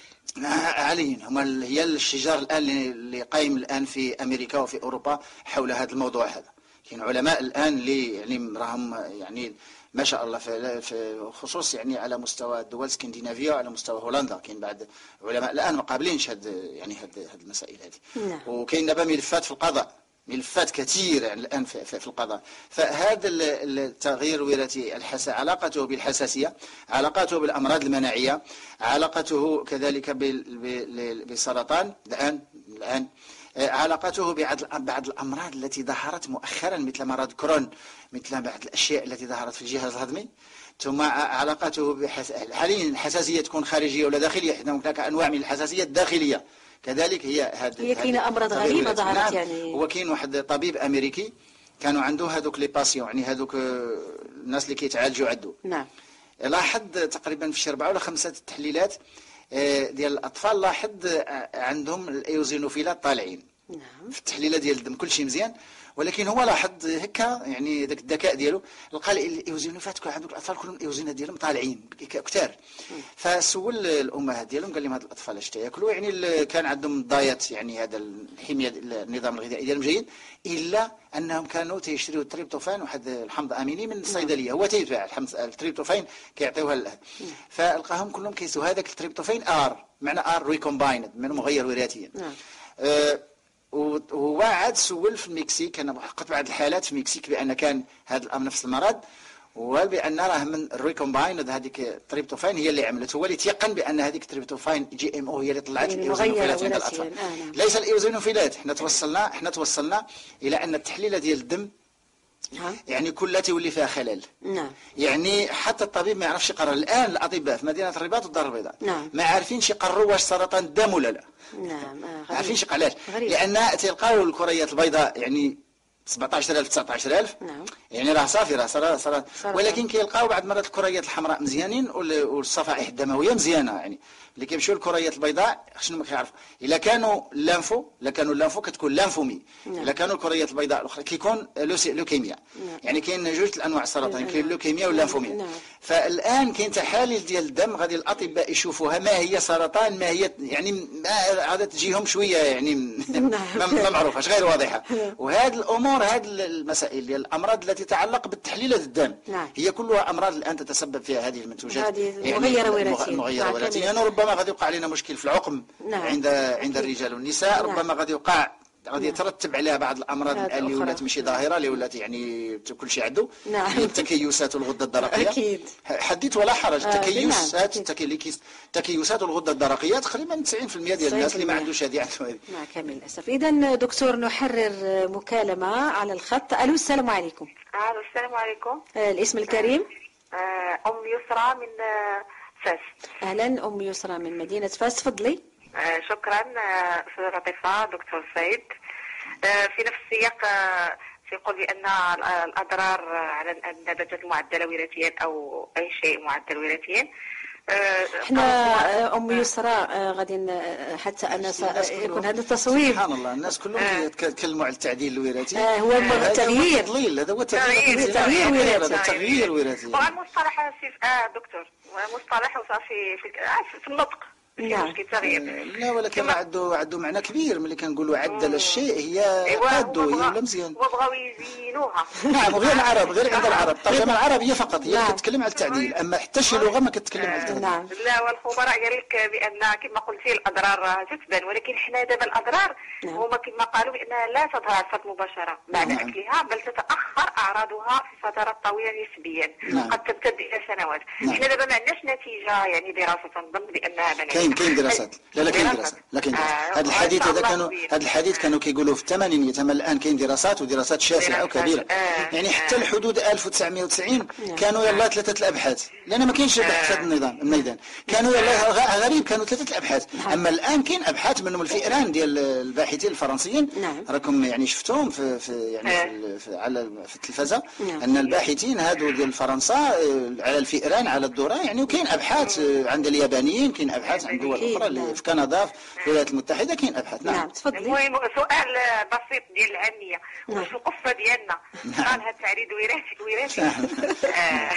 عليا هما هي الشجار الآن اللي قايم الآن في أمريكا وفي أوروبا حول هذا الموضوع هذا. كاين علماء الآن اللي يعني راهم يعني ما شاء الله في في خصوص يعني على مستوى الدول الإسكندنافية وعلى مستوى هولندا كاين بعد علماء الآن ما قابلينش هاد يعني هاد هاد المسائل هذه.
نعم.
وكاين دابا ملفات في القضاء. ملفات كثيرة الآن في, القضاء. فهذا ال- التغيير الوراثي الحس... علاقته بالحساسية علاقته بالأمراض المناعية علاقته كذلك بال... بال... بالسرطان. الآن الآن آه، علاقته بعض الأمراض التي ظهرت مؤخرا مثل مرض كرون مثل بعض الأشياء التي ظهرت في الجهاز الهضمي. ثم ع- علاقته بحس... حاليا الحساسية تكون خارجية ولا داخلية؟ هناك أنواع من الحساسية الداخلية. كذلك هي هذه
هي كاينة أمراض غريبة ظهرت
نعم.
يعني.
هو كاين واحد طبيب أمريكي كانوا عنده هذوك les patients يعني هذوك آه، الناس اللي كيتعالجوا عنده
نعم.
لاحظ تقريبا في شي أربعة ولا خمسة التحليلات آه، ديال الأطفال لاحظ عندهم الأيوزينوفيلات طالعين.
نعم.
في التحليله ديال الدم كل شيء مزيان. ولكن هو لاحظ هكا يعني ذاك الذكاء ديالو لقى الايوزينوفات كل عندك الأطفال كلهم الايوزينات ديالهم طالعين ك- كتار. فسول الامهات ديالهم قال لهم هاد الأطفال أش تاكلوا يعني كان عندهم diet يعني هذا الحمية النظام الغذائي ديالهم جيد إلا أنهم كانوا تيشريوا ال tryptophane واحد الحمض آميني من الصيدلية. هو تيتباع الحمض ال tryptophane كيعطيوها فلقاهم كلهم كيسوا هذاك ال tryptophane R معنى R recombined من مغير وراثيا.
نعم.
آه، وهو عاد سول في المكسيك أنا حققت بعض الحالات في المكسيك بأن كان هذا الأمر نفس المرض وبأن راه من ال recombinant هذيك التريبتوفان هي اللي عملت هو اللي تيقن بأن هذيك ال tryptophan GMO هي اللي طلعت
يعني
الإيوزينوفيلات عند
الأطفال. آه، نعم.
ليس الإيوزينوفيلات إحنا توصلنا إحنا توصلنا إلى أن التحليله ديال الدم
نعم.
يعني كلها تولي فيها خلل.
نعم.
يعني حتى الطبيب ما يعرفش يقرر. الآن الأطباء في مدينة الرباط والدار البيضاء
نعم.
ما عارفينش يقرروا واش سرطان الدم ولا لا.
نعم. آه،.
عارفينش علاش. لأن تلقاو الكريات البيضاء يعني 17000 19000
نعم.
يعني راه صافي راه صار صار ولكن كيلقاو بعض المرات الكريات الحمراء مزيانين وال- والصفائح الدموية مزيانة يعني. اللي كيمشيو الكريات البيضاء شنو ما كيعرف إلا كانوا lympho إلا كانوا lympho كتكون lymphome
نعم.
إلا كانوا الكريات البيضاء الأخرى كيكون لوكيميا. يعني كاين جوج الأنواع السرطان كاين اللوكيميا واللانفوميا
نعم.
فالآن كاين تحاليل ديال الدم غادي الأطباء يشوفوها ما هي سرطان ما هي يعني ما عاد تجيهم شوية يعني ما معروفة غير واضحة؟ وهذه الأمور هذه المسائل ديال الأمراض التي تتعلق بالتحليلات الدم.
نعم.
هي كلها أمراض الآن تتسبب فيها هذه المنتوجات.
هذه المغيرة وراثيا.
المغيره
نعم،
وراثيا
كامل.
يعني ربما غادي يوقع علينا مشكل في العقم
نعم.
عند عند الرجال والنساء
نعم.
ربما غادي يوقع غادي يترتب عليها بعض
الأمراض
اللي. ولات ماشي ظاهرة اللي ولات يعني كل شيء عنده
نعم.
التكيسات والغده الدرقية
أكيد.
حديث ولا حرج
آه،
التكيس
نعم،
التكيسات والغده الدرقية تقريبا 90% ديال الناس اللي ما
90%.
عندوش هذه عنده هذه
نعم كامل للأسف إذا دكتور نحرر مكالمة على الخط ألو السلام عليكم
ألو السلام عليكم
آه، الاسم الكريم
آه، أم يسرى من فاس
أهلا أم يسرى من مدينة فاس تفضلي.
آه، شكرا آه، أستاذ لطيفة دكتور سيد آه، في نفس السياق آه، سيقول بأن ال- الأضرار على النباتات المعدلة وراثيا أو أي شيء معدل وراثيا. آه، إحنا
آه، أم يسرى آه، غادي ن- حتى أنا س-
الناس
يكون
كلهم-
هذا التصويب.
سبحان الله الناس كلهم
آه.
يتكلموا على التعديل الوراثي.
آه، هو الم-
هذا هو
التغيير.
التضليل هذا هو
تغيير
التغيير
تغيير وراثي.
تغيير وراثي
والمصطلح في آه دكتور مصطلح وصافي في آه، في النطق
نعم.
لا ولكن عنده عنده معنى كبير ملي كنقولوا عدل الشيء هي عدو هي ولا مزيان
هما بغاو يزينوها
نعم وغير العرب غير عند العرب الترجمه العربيه فقط هي اللي
نعم.
كتكلم على التعديل أما حتى شي لغه ما كتكلم على التعديل
نعم
لا والخبراء قال لك بأن كما قلتي الأضرار تتبان ولكن حنا دابا الأضرار
نعم.
هما كما قالوا بانها لا تظهر على الصوت مباشرة بعد
نعم.
أكلها بل تتأخر أعراضها في فترات طويلة نسبيا
نعم.
قد تمتد إلى سنوات
نعم.
حنا دابا ما عندناش نتيجة يعني دراسة تنظن بأنها مناعة.
كاين كاين دراسات. لا لا كاين دراسات لا كاين دراسات
آه،
هذا الحديث هذا كانوا. هذا الحديث كانوا كيقولوا في الثمانينيات اما الآن كاين دراسات ودراسات شاسعه وكبيرة.
آه،
يعني حتى
آه.
الحدود 1990 كانوا يلا ثلاثة الأبحاث. لأن ما كاينش بحث هذا النظام الميدان. كانوا يلا غ- غريب كانوا ثلاثة الأبحاث. أما الآن كاين أبحاث منهم الفئران ديال الباحثين الفرنسيين.
نعم.
راكم يعني شفتوهم في, في يعني في, ال- في على في التلفزة.
نعم.
أن الباحثين هادو ديال فرنسا آه، على الفئران على الذرة يعني وكاين أبحاث آه، عند اليابانيين كاين أبحاث عند دول
أكيد،
أخرى
نعم.
اللي في كندا في الولايات المتحدة كاين أبحاث.
نعم.
نعم
تفضلي.
المهم سؤال بسيط ديال العامية.
نعم.
واش القصة ديالنا؟
نعم.
قال هذا التعديل وراثي وراثي. آه،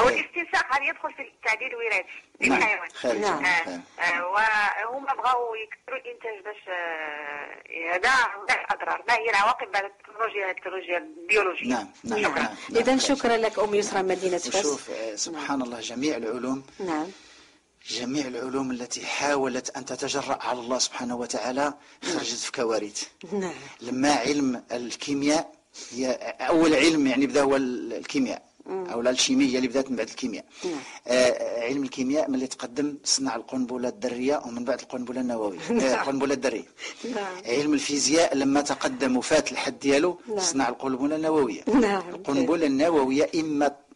هو الاستنساخ هل يدخل في التعديل الوراثي
نعم.
للحيوان.
نعم.
آه،. آه، وهما بغاو يكثروا الإنتاج باش آه، هذا هذا الأضرار. ما هي العواقب بعد التكنولوجيا التكنولوجيا البيولوجية.
نعم نعم
شكرا.
نعم، نعم.
إذا شكرا لك أم يسرى مدينة فاس.
وشوف آه، سبحان الله جميع العلوم.
نعم.
جميع العلوم التي حاولت أن تتجرأ على الله سبحانه وتعالى خرجت في كوارث.
نعم.
لما علم الكيمياء هي أول علم يعني بدا هو ال- الكيمياء أو لا الشيمية اللي بدأت من بعد الكيمياء.
نعم.
آه علم الكيمياء ملي تقدم صنع القنبلة الذرية ومن بعد القنبلة النووية. آه القنبلة الذرية.
نعم.
علم الفيزياء لما تقدم وفات الحد ديالو
نعم.
صنع القنبلة النووية.
نعم.
القنبلة النووية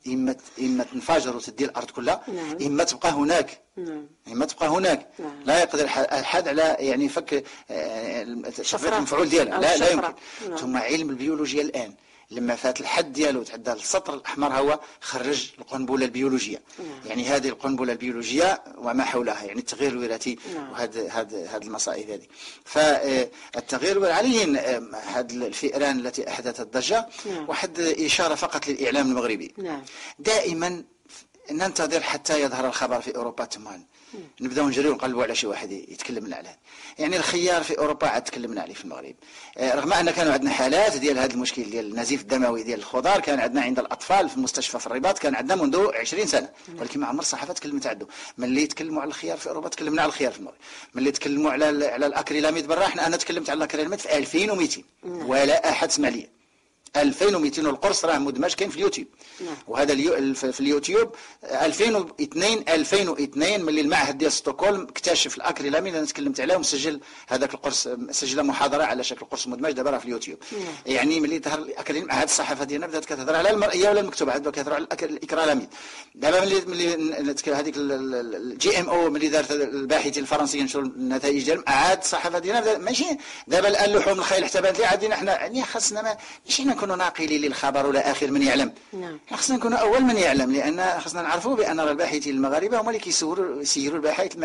إما إما تنفجر وتدي الأرض كلها
نعم.
إما تبقى هناك
نعم
ما تبقى هناك
نعم.
لا يقدر احد على يعني فك
شفرة.
شفرة المفعول ديالها لا لا. يمكن
نعم.
ثم علم البيولوجيا الآن لما فات الحد ديالو تعدى السطر الأحمر هو خرج القنبلة البيولوجية. يعني هذه القنبلة البيولوجية وما حولها يعني التغيير الوراثي
نعم.
وهذا هذا هذه المصائب هذه. فالتغيير عليهن هذه الفئران التي أحدثت الضجة
نعم.
واحد إشارة فقط للإعلام المغربي.
نعم.
دائما ننتظر حتى يظهر الخبر في أوروبا ثم نبداو نجريو ونقلبوا على شي واحد يتكلم لنا عليه. يعني الخيار في أوروبا عاد تكلمنا عليه في المغرب. آه، رغم أن كانوا عندنا حالات ديال هذا المشكل ديال النزيف الدموي ديال الخضار كان عندنا عند الأطفال في المستشفى في الرباط كان عندنا منذ 20 سنة. ولكن ما عمر الصحافة تكلمت عنده. ملي يتكلموا على الخيار في أوروبا تكلمنا على الخيار في المغرب. ملي يتكلموا على على الأكريلاميد برا إحنا أنا تكلمت على الأكريلاميد في 2200 ولا أحد سمع لي. 2200 القرص راه مدمج كاين في اليوتيوب
نعم.
وهذا اليو في اليوتيوب 2002 2002 ملي المعهد ديال ستوكهولم اكتشف الاكريلامين أنا تكلمت عليه ومسجل هذاك القرص سجل محاضرة على شكل قرص مدمج دابا راه في اليوتيوب
نعم.
يعني ملي ظهر الاكريلامين هذه الصحافة ديالنا بدات كتهضر على المرئيه ولا المكتوبه عاد كتهضر على الاكريلامين دابا ملي ملي هذيك ال GMO ملي دارت الباحثين الفرنسيين نشروا النتائج ديالهم عاد الصحافة ديالنا ماشي دابا الآن لحوم الخيل حتى بانت لي عادين إحنا يعني خاصنا ماشي نكونوا ناقلين للخبر ولا اخر من يعلم
نعم.
خاصنا نكونوا أول من يعلم لأن خاصنا نعرفوا بأن الباحثين المغاربة هما اللي كيسوروا يسيروا الباحث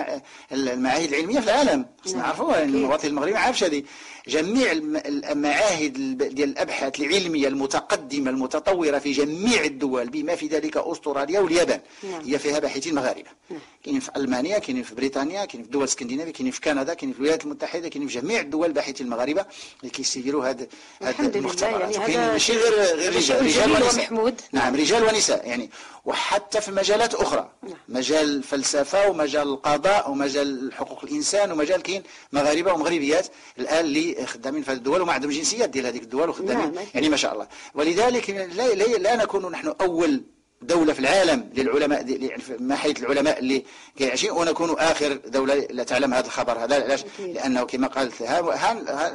المعاهد العلمية في العالم خاصنا
نعم.
نعرفوا المواطن المغربي ما عارفش هذه جميع المعاهد ديال الأبحاث العلمية المتقدمة المتطورة في جميع الدول بما في ذلك أستراليا واليابان
نعم.
هي فيها باحثين مغاربة
نعم.
كاينين في ألمانيا كاينين في بريطانيا كاينين في الدول الاسكندنافيه كاينين في كندا كاينين في الولايات المتحدة كاينين في جميع الدول الباحثين المغاربة اللي كيسيروا هذا
الحمد لله، يعني هذا
ماشي غير غير رجال رجال ونساء
ومحمود.
نعم رجال ونساء يعني وحتى في مجالات أخرى
نعم.
مجال الفلسفة ومجال القضاء ومجال حقوق الإنسان ومجال كاين مغاربة ومغربيات الآن اللي خدامين في هذه الدول وما عندهم جنسيات ديال هذيك الدول وخدامين
نعم،.
يعني ما شاء الله ولذلك لا, لا, لا نكون نحن أول دولة في العالم للعلماء يعني في ناحية العلماء اللي عايشين ونكون آخر دولة لا تعلم هذا الخبر هذا علاش. لأنه كما قالت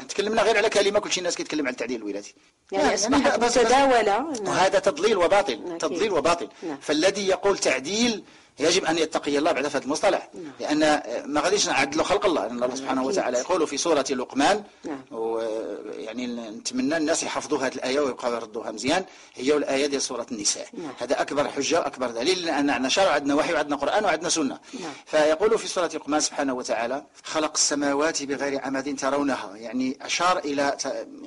تكلمنا غير على كلمة كل شيء الناس كيتكلم على التعديل الوراثي
يعني أصبحت
بس- بس-
متداولة.
وهذا تضليل وباطل
أكيد.
تضليل وباطل
نعم.
فالذي يقول تعديل يجب أن يتقي الله بعد هذا المصطلح. لأن ما غاديش نعدلوا خلق الله. لأن الله سبحانه
أكيد.
وتعالى يقول في سورة لقمان
نعم.
ويعني نتمنى الناس يحفظوا هذه الآية ويبقاو يردوها مزيان. هي الآية ديال سورة النساء.
نعم.
هذا أكبر حجة وأكبر دليل لأن عندنا شرع عندنا وحي وعندنا قرآن وعندنا سنة.
نعم.
فيقول في سورة لقمان سبحانه وتعالى خلق السماوات بغير عمد ترونها. يعني أشار إلى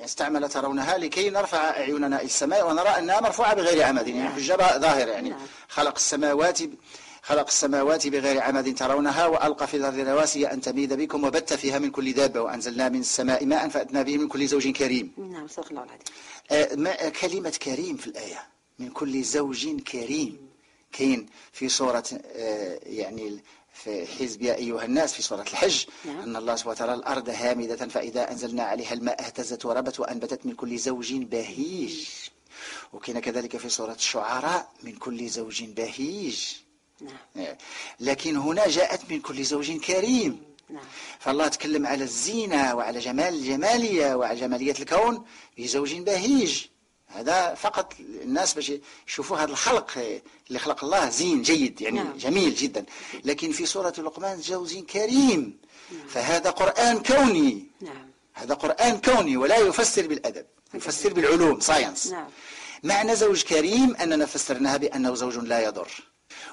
استعمل ترونها لكي نرفع أعيننا إلى السماء ونرى أنها مرفوعة بغير عمد. يعني حجة ظاهرة يعني.
نعم.
خلق السماوات خلق السماوات بغير عمد ترونها وألقى في الأرض رواسي أن تميد بكم وبت فيها من كل دابة وأنزلنا من السماء ماء فأتنا به من كل زوج كريم.
نعم صدق الله العظيم.
آه، ما- كلمة كريم في الآية. من كل زوج كريم. كاين في سورة آه، يعني في حزب يا أيها الناس في سورة الحج.
نعم.
أن الله سبحانه وتعالى الأرض هامدة فإذا أنزلنا عليها الماء اهتزت وربت وأنبتت من كل زوج بهيج. وكاين كذلك في سورة الشعراء من كل زوج بهيج.
نعم.
آه، لكن هنا جاءت من كل زوج كريم.
نعم.
فالله تكلم على الزينة وعلى جمال الجمالية وعلى جمالية الكون بزوج بهيج. هذا فقط الناس باش يشوفوا هذا الخلق اللي خلق الله زين جيد يعني
نعم.
جميل جدا. لكن في سورة لقمان زوج كريم. فهذا قرآن كوني.
نعم.
هذا قرآن كوني ولا يفسر بالأدب يفسر بالعلوم ساينس
نعم.
معنى زوج كريم أننا فسرناها بأنه زوج لا يضر.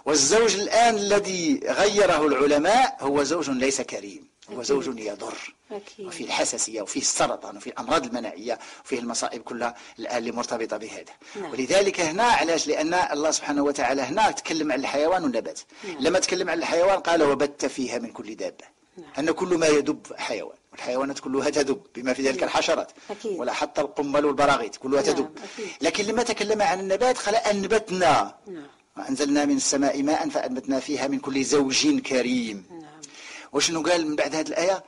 والزوج الآن الذي غيره العلماء هو زوج ليس كريم هو
أكيد.
زوج يضر
أكيد.
وفيه الحساسية وفيه السرطان وفيه الأمراض المناعية وفيه المصائب كلها الآن اللي مرتبطة بهذا
نعم.
ولذلك هنا علاش لأن الله سبحانه وتعالى هنا تكلم عن الحيوان والنبات
نعم.
لما تكلم عن الحيوان قال وبت فيها من كل دابة
نعم.
أن كل ما يدب حيوان والحيوانات كلها تدب بما في ذلك الحشرات
أكيد.
ولا حتى القمل والبراغيث كلها
نعم،
تدب
أكيد.
لكن لما تكلم عن النبات قال أنبتنا
نعم
وأنزلنا من السماء ماء فأنبتنا فيها من كل زوج كريم.
نعم.
وشنو قال من بعد هذه الآية؟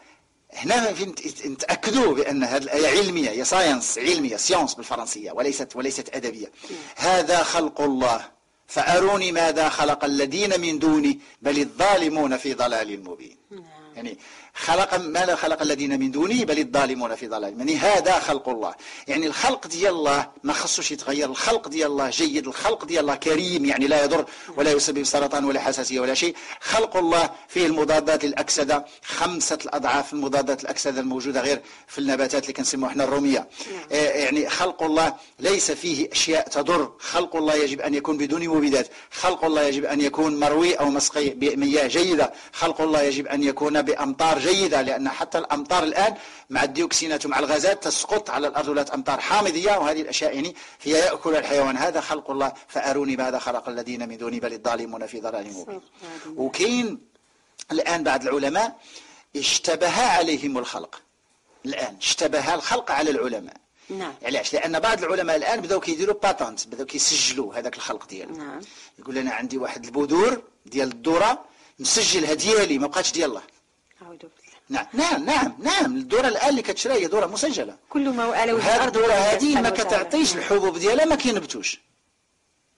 هنا فين نتأكدوا بأن هذه الآية علمية هي science علمية science بالفرنسية وليست وليست أدبية. هذا خلق الله. فأروني ماذا خلق الذين من دوني بل الظالمون في ضلال مبين.
نعم.
يعني خلق ماذا خلق الذين من دونه؟ بل الظالمون في ضلال. يعني هذا خلق الله. يعني الخلق ديال الله ما خصوش يتغير. الخلق ديال الله جيد. الخلق ديال الله كريم. يعني لا يضر ولا يسبب سرطان ولا حساسية ولا شيء. خلق الله فيه المضادات للأكسدة خمسة الأضعاف المضادات الأكسدة الموجودة غير في النباتات اللي كنسموها إحنا الرومية. آه، يعني خلق الله ليس فيه أشياء تضر. خلق الله يجب أن يكون بدون مبيدات. خلق الله يجب أن يكون مروي أو مسقي بمياه جيدة. خلق الله يجب أن يكون بأمطار جيدة لأن حتى الأمطار الآن مع الديوكسينات ومع الغازات تسقط على الأرض ولا أمطار حامضية وهذه الأشياء يعني هي يأكل الحيوان. هذا خلق الله. فأروني ماذا خلق الذين من دوني بل الظالمون في ضلال مبين. وكاين الآن بعض العلماء اشتبه عليهم الخلق. الآن اشتبه الخلق على العلماء.
نعم.
علاش؟ لأن بعض العلماء الآن بداو كيديروا باتنت بداو كيسجلوا هذاك الخلق ديالو
نعم.
يقول أنا عندي واحد البذور ديال الذرة مسجلها ديالي ما بقاتش ديال الله. نعم نعم نعم نعم. الدورة الآن اللي كتشرى هي دورة مسجلة.
كل ما
وهذه الأرض
الدورة
هذه ما. كتعطيش الحبوب ديالها ما كينبتوش.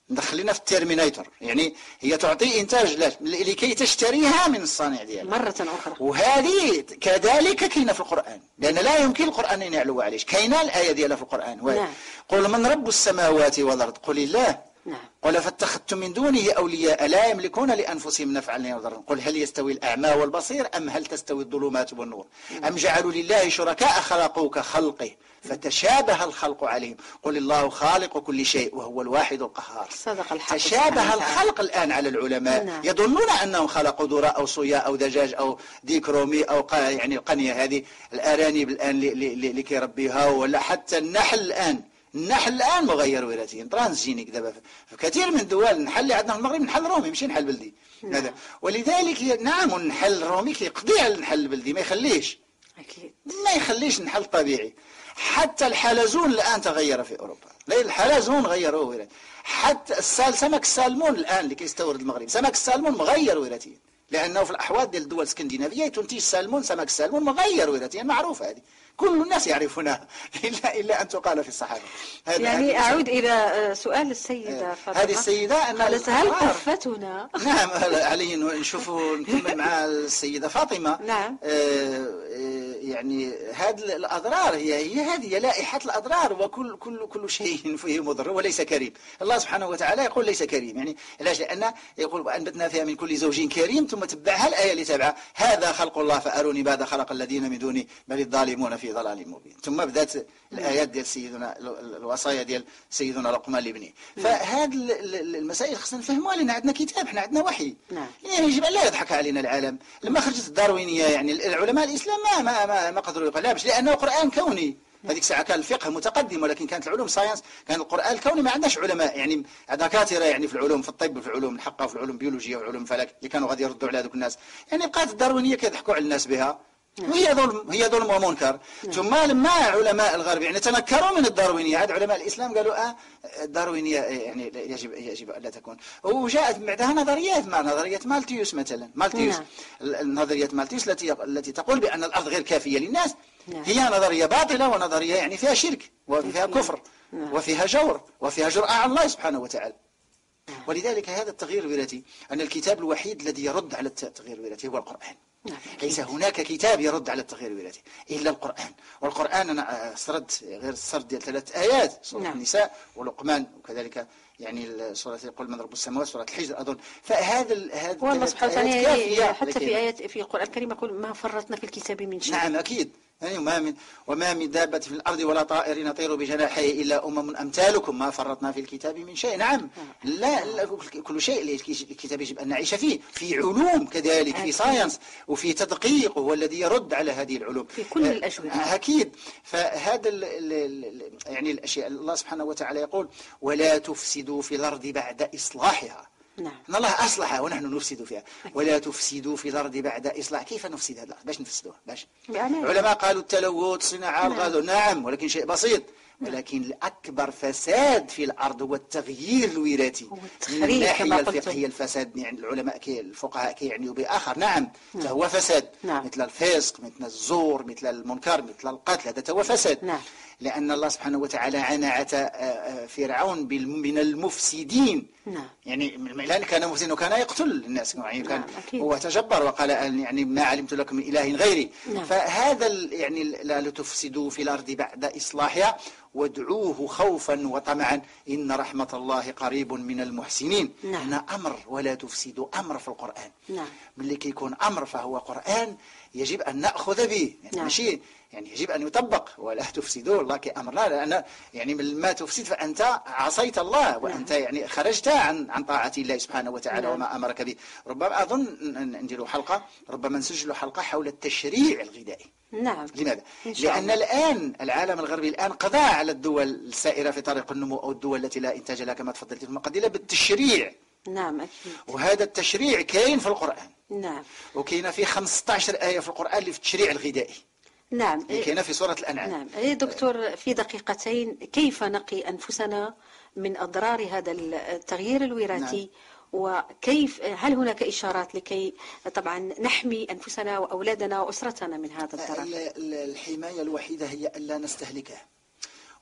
دخلينا في ال terminator يعني هي تعطي إنتاج لكي تشتريها من الصانع ديالها.
مرة أخرى.
وهذه كذلك كاينة في القرآن. لأن لا يمكن القرآن أن يعلو عليه كاينة الآية ديالها في القرآن.
نعم.
قل من رب السماوات والأرض؟ قل الله.
نعم.
قل فاتخذتم من دونه أولياء لا يملكون لأنفسهم نفعا. ولا ضرا قل هل يستوي الأعمى والبصير أم هل تستوي الظلمات والنور؟ أم جعلوا لله شركاء خلقوا كخلقه فتشابه الخلق عليهم. قل الله خالق كل شيء وهو الواحد القهار.
صدق الحق
تشابه. الخلق الآن على العلماء.
نعم.
يظنون أنهم خلقوا ذرة أو صويا أو دجاج أو ديك رومي أو قا- يعني القنية هذه. الأرانب الآن اللي كيربيها ولا حتى النحل الآن النحل الآن مغير وراثيا ترانسجينيك دابا في كثير من الدول النحل اللي عندنا في المغرب نحل رومي ماشي نحل بلدي. هذا. ولذلك نعم النحل الرومي كيقضي على النحل البلدي ما يخليش.
أكيد.
ما يخليش نحل طبيعي. حتى الحلزون الآن تغير في أوروبا. الحلزون غيروا وراثي حتى السال سمك السالمون الآن اللي كيستورد المغرب. سمك السالمون مغير وراثيا لأنه في الأحواض ديال الدول الإسكندنافية تنتج سالمون سمك السالمون مغير وراثيا معروفة هذه. كل الناس يعرفونها. إلا إلا أن تقال في الصحافة
يعني أعود إلى آه، سؤال السيدة
آه،
فاطمة.
هذه السيدة أن
قالت هل قفتنا
نعم علي نشوفوا نكمل مع السيدة فاطمة.
نعم.
آه، آه، يعني هذه الأضرار هي هي هذه لائحة الأضرار وكل كل كل شيء فيه مضر وليس كريم. الله سبحانه وتعالى يقول ليس كريم يعني علاش؟ لأن يقول وأنبتنا فيها من كل زوج كريم ثم تبعها الآية اللي تبعها هذا خلق الله فأروني بعد خلق الذين من دوني بل الظالمون في ضلال مبين. ثم بدأت الآيات ديال سيدنا ال- ال- الوصايا ديال سيدنا لقمان لابنه فهذه ال- ال- المسائل خصنا نفهموها لأن عندنا كتاب إحنا عندنا وحي.
نعم.
يعني يجب أن لا يضحك علينا العالم. لما خرجت الداروينية يعني العلماء الإسلام ما ما ما, ما قدروا لا باش لأنه قرآن كوني. هذيك الساعة كان الفقه متقدم ولكن كانت العلوم science كان القرآن الكوني ما عندناش علماء. يعني دكاترة يعني في العلوم في الطب وفي العلوم الحقة وفي العلوم البيولوجيه وعلوم الفلك اللي كانوا غادي يردوا على هذوك الناس. يعني بقات الداروينيه كيضحكوا على الناس بها. وهي ظلم هي ظلم ومنكر. ثم لما علماء الغرب؟ يعني تنكروا من الداروينية. عاد علماء الإسلام قالوا آه الداروينية يعني يجب يجب الا تكون. وجاءت بعدها نظريات مع نظرية مالتيوس مثلا. مالتيوس
نعم.
النظريه مالتيوس التي التي تقول بأن الأرض غير كافية للناس.
نعم.
هي نظرية باطلة ونظرية يعني فيها شرك وفيها كفر
نعم.
وفيها جور وفيها جرأة على الله سبحانه وتعالى. ولذلك هذا التغيير الوراثي أن الكتاب الوحيد الذي يرد على التغيير الوراثي هو القرآن.
نعم
ليس هناك كتاب يرد على التغيير الوراثي إلا القرآن. والقرآن أنا سرد غير السرد ديال ثلاث آيات سورة
نعم.
النساء ولقمان وكذلك يعني سورة قل من رب السماوات سورة الحجر أظن. فهذا هذا
والله سبحانه وتعالى يعني حتى في آيات في القرآن الكريم يقول ما فرطنا في الكتاب من شيء.
نعم أكيد. يعني وما من وما من دابة في الأرض ولا طائر يطير بجناحيه إلا أمم أمثالكم ما فرطنا في الكتاب من شيء. نعم. لا, لا كل شيء الكتاب يجب أن نعيش فيه. في علوم كذلك في. ساينس وفي تدقيق هو الذي يرد على هذه العلوم.
في كل
آه،
الأجوبة.
أكيد. فهذا ال ال ال يعني الأشياء الله سبحانه وتعالى يقول ولا تفسدوا في الأرض بعد إصلاحها.
نعم.
إن الله أصلحها ونحن نفسد فيها. ولا تفسدوا في الأرض بعد إصلاح. كيف نفسد هذا باش نفسدوها؟ باش.
بأمان.
علماء قالوا التلوث صناعة
نعم.
الغاز نعم ولكن شيء بسيط. ولكن الأكبر فساد في الأرض هو التغيير الوراثي من
قلتم.
الفقهية الفساد يعني العلماء كي الفقهاء كيعنيوا بآخر نعم فهو فساد
نعم.
مثل الفسق مثل الزور مثل المنكر مثل القتل هذا هو فساد
نعم.
لأن الله سبحانه وتعالى عنعت آه، آه، فرعون من المفسدين
نعم.
يعني لأن كان مفسدا وكان يقتل الناس يعني كان
نعم،.
هو تجبر وقال يعني ما علمت لكم من إله غيري
نعم.
فهذا يعني لا لتفسدوا في الأرض بعد إصلاحها وادعوه خوفا وطمعا إن رحمة الله قريب من المحسنين
نعم.
هنا أمر ولا تفسدوا أمر في القرآن
نعم.
ملي كيكون أمر فهو قرآن يجب أن نأخذ به يعني
نعم.
ماشي يعني يجب أن يطبق ولا تفسدوا الله كأمرنا لأن يعني من ما تفسد فأنت عصيت الله وأنت يعني خرجت عن عن طاعة الله سبحانه وتعالى
نعم.
وما أمرك به. ربما أظن نديروا حلقة ربما نسجلوا حلقة حول التشريع الغذائي.
نعم.
لماذا؟ لأن
الله.
الآن العالم الغربي الآن قضى على الدول السائرة في طريق النمو أو الدول التي لا إنتاج لها كما تفضلت في المقدمة بالتشريع.
نعم أكيد.
وهذا التشريع كاين في القرآن.
نعم.
وكاين في 15 آية في القرآن اللي في التشريع الغذائي.
نعم.
كاينة في سورة الأنعام.
نعم. إيه دكتور في دقيقتين كيف نقي أنفسنا من أضرار هذا التغيير الوراثي؟ وكيف هل هناك إشارات لكي طبعا نحمي أنفسنا وأولادنا وأسرتنا من هذا الضرر
ال- ال- الحماية الوحيدة هي ألا نستهلكه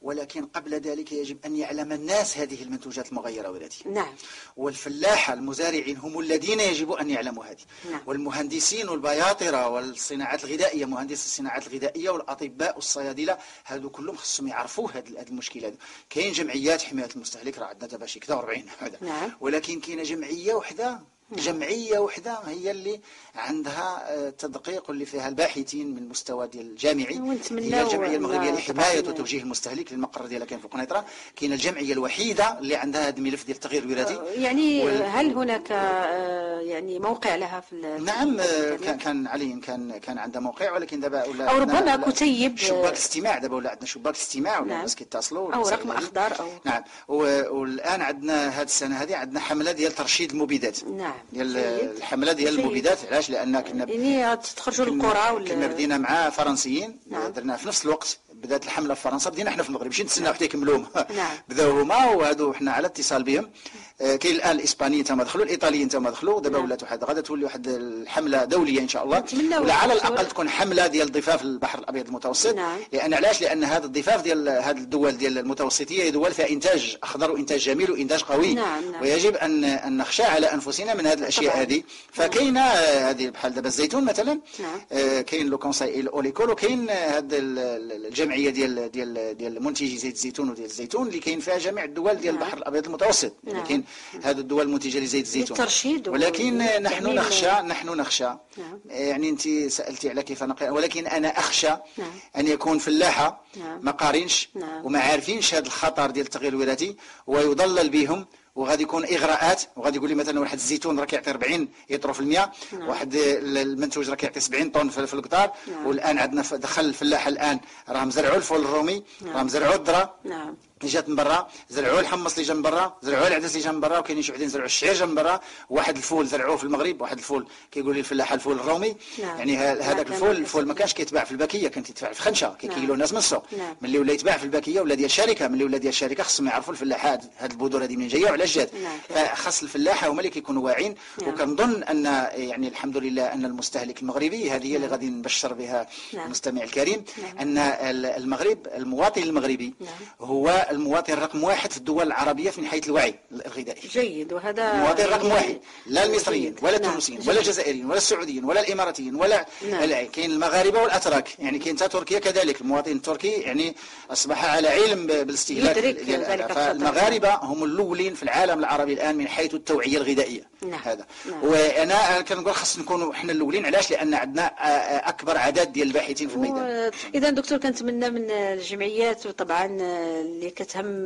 ولكن قبل ذلك يجب أن يعلم الناس هذه المنتوجات المغيرة ولدي
نعم.
والفلاحة المزارعين هم الذين يجب أن يعلموا هذه.
نعم.
والمهندسين والبياطرة والصناعات الغذائية مهندس الصناعات الغذائية والأطباء والصيادلة هذو كلهم خصهم يعرفوا هذه هذه المشكلة هذه كاين جمعيات حماية المستهلك راه عندنا دابا شي كذا 40 هذا.
نعم.
ولكن كاينة جمعية وحدة جمعية وحدة هي اللي عندها آه، تدقيق واللي فيها الباحثين من مستوى ديال الجامعي. هي الجمعية المغربية لحماية وتوجيه المستهلك للمقر ديالها كاين في القنيطرة. كاينة الجمعية الوحيدة اللي عندها هذا الملف ديال التغيير الوراثي.
يعني
وال-
هل هناك آه، يعني موقع لها في
نعم آه، كان كان علي كان كان عندها موقع ولكن دابا ولا
أو
عندنا-
ربما كتيب،
شباك
آه،
استماع دابا ولا عندنا شباك استماع ولا
نعم.
الناس كيتصلوا والمسائل
رقم. أخضر أو
نعم. والآن عندنا هذه السنة هذه عندنا حملة ديال ترشيد المبيدات.
نعم.
ديال
جيد.
الحمله ديال. المبيدات علاش لأن كنا
يعني تخرجوا للقرى ولا
كنا بدينا مع فرنسيين
نعم.
درنا في نفس الوقت بدات الحملة في فرنسا بدينا إحنا في المغرب ماشي نتسناو حتى يكملوهم
نعم.
بداو هما وهادو حنا على اتصال بهم آه، كاين الآن الاسبانيين تما دخلوا الايطاليين تما دخلوا دابا
نعم.
ولات واحد غادا تولي واحد الحملة دولية إن شاء الله ولا على. الأقل تكون حملة ديال ضفاف البحر الأبيض المتوسط
نعم.
لأن علاش لأن هذا الضفاف ديال هذه الدول ديال المتوسطية هي دول فيها إنتاج أخضر وإنتاج جميل وإنتاج قوي
نعم، نعم.
ويجب ان أن نخشى على أنفسنا من هذه
الأشياء.
هذه فكاينه آه، هذه بحال دابا الزيتون مثلا
نعم.
آه، كاين le conseil oléicole وكاين هذه الجمعية ديال ديال ديال منتجي زيت الزيتون وديال الزيتون اللي كاين فيها جميع الدول ديال. البحر الأبيض المتوسط يعني
نعم.
كاين هذه الدول المنتجه لزيت الزيتون
للترشيد
ولكن نحن
يعني
نخشى نحن نخشى
نعم.
يعني انت سألتي على كيف نقي ولكن أنا أخشى
نعم.
أن يكون فلاحه
نعم.
ما قارنش
نعم.
وما عارفينش هذا الخطر ديال التغيير الوراثي ويضلل بهم وغادي يكون إغراءات وغادي يقول لي مثلا واحد الزيتون راه كيعطي 40 يترو في المية
نعم.
واحد المنتوج راه كيعطي 70 طن في الهكتار
نعم.
والآن عندنا دخل الفلاحه الآن راه مزرعوا الفول الرومي
نعم.
راه مزرعوا الذرة
نعم
اللي جات من برا زرعوا الحمص اللي جا من برا زرعوا العدس اللي جا من برا وكاينين شي وحدين زرعوا الشعير جا من برا واحد الفول زرعوه في المغرب واحد الفول كيقول لي الفلاحه الفول الرومي
نعم.
يعني
نعم،
هذاك الفول. الفول ما كانش كيتباع في الباكية كان كيتباع في خنشه كيكيلو الناس من السوق
نعم.
ملي ولا يتباع في الباكية ولا ديال الشركة ملي ولا ديال الشركة خصهم يعرفوا الفلاحات هاد البذور هذه منين جاية وعلاش جات
نعم.
فخاص الفلاحه هما اللي كيكونوا واعيين
نعم.
وكنظن أن يعني الحمد لله أن المستهلك المغربي هذه هي اللي غادي نبشر بها
نعم.
المستمع الكريم
نعم.
أن ال- المغرب المواطن المغربي
نعم.
هو المواطن رقم واحد في الدول العربية من حيث الوعي الغذائي
جيد وهذا
المواطن رقم واحد لا المصريين. ولا
نعم.
التونسيين
جيد.
ولا الجزائريين ولا السعوديين ولا الإماراتيين ولا
نعم.
كاين المغاربة والأتراك يعني كاين تركيا كذلك المواطن التركي يعني أصبح على علم بالاستهلاك
يدرك.
فالمغاربة هم الأولين في العالم العربي الآن من حيث التوعية الغذائية
نعم.
هذا
نعم.
وأنا كنقول خاص نكونوا إحنا الأولين علاش لأن عندنا آه، آه، أكبر عدد ديال الباحثين في الميدان
إذا دكتور كنتمنى من الجمعيات وطبعا اللي كتهم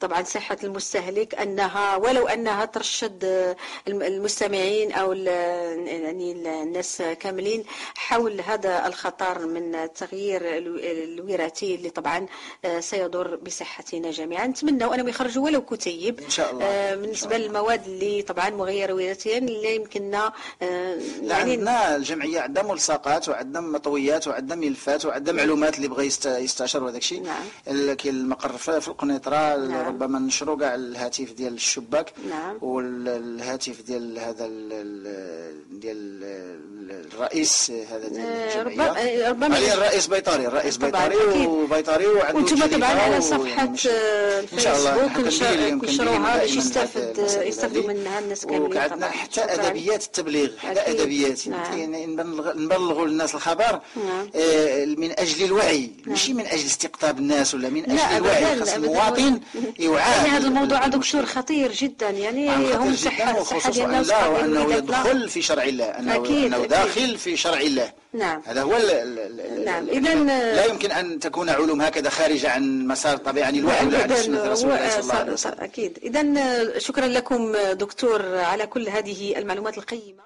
طبعا صحة المستهلك أنها ولو أنها ترشد الم- المستمعين أو ال- يعني الناس كاملين حول هذا الخطر من التغيير الو- الوراثي اللي طبعا سيضر بصحتنا جميعا نتمنى انهم يخرجوا ولو كتيب
إن شاء الله.
آه،
الله.
للمواد اللي طبعا مغيرة وراثيا اللي يمكننا آه، يعني
عندنا الجمعية عندها ملصقات وعندنا مطويات وعندنا ملفات وعندنا معلومات اللي بغى يست- يستشر وهذاك الشيء
نعم.
كاين المقر في القنيطرة
نعم.
ربما نشروا كاع الهاتف ديال الشباك
نعم.
والهاتف ديال هذا ال- ال- ديال ال- الرئيس هذا ديال
آه،
الجمعية
ربما- ربما
علي الرئيس بيطري الرئيس بيطري. وبيطري وعنده
وأنتم طبعا على
مش-
آه،
إن شاء الله
الفيسبوك نشروها باش يستفدوا
هذه.
منها الناس كاملين
وعندنا
طبعا
حتى. أدبيات التبليغ حتى. أدبيات
نعم.
يعني نبلغ- نبلغوا للناس الخبر
نعم.
آه، من أجل الوعي ماشي من أجل استقطاب الناس ولا من أجل الوعي المواطن يوعى
يعني هذا الموضوع
بال-
دكتور خطير جدا يعني
نعم،
هم صحة صحة
وخصوصا
ديال
أن
الناس الولادات.
يدخل في شرع الله أنه,
أكيد،
أنه
أكيد.
داخل في شرع الله
نعم.
هذا هو
نعم، إذن-
لا يمكن أن تكون علوم هكذا خارجه عن مسار طبيعي عن الوحي ولا عن
أبداً،
سنة رسول الله صلى الله عليه وسلم
أكيد إذا شكرا لكم دكتور على كل هذه المعلومات القيمة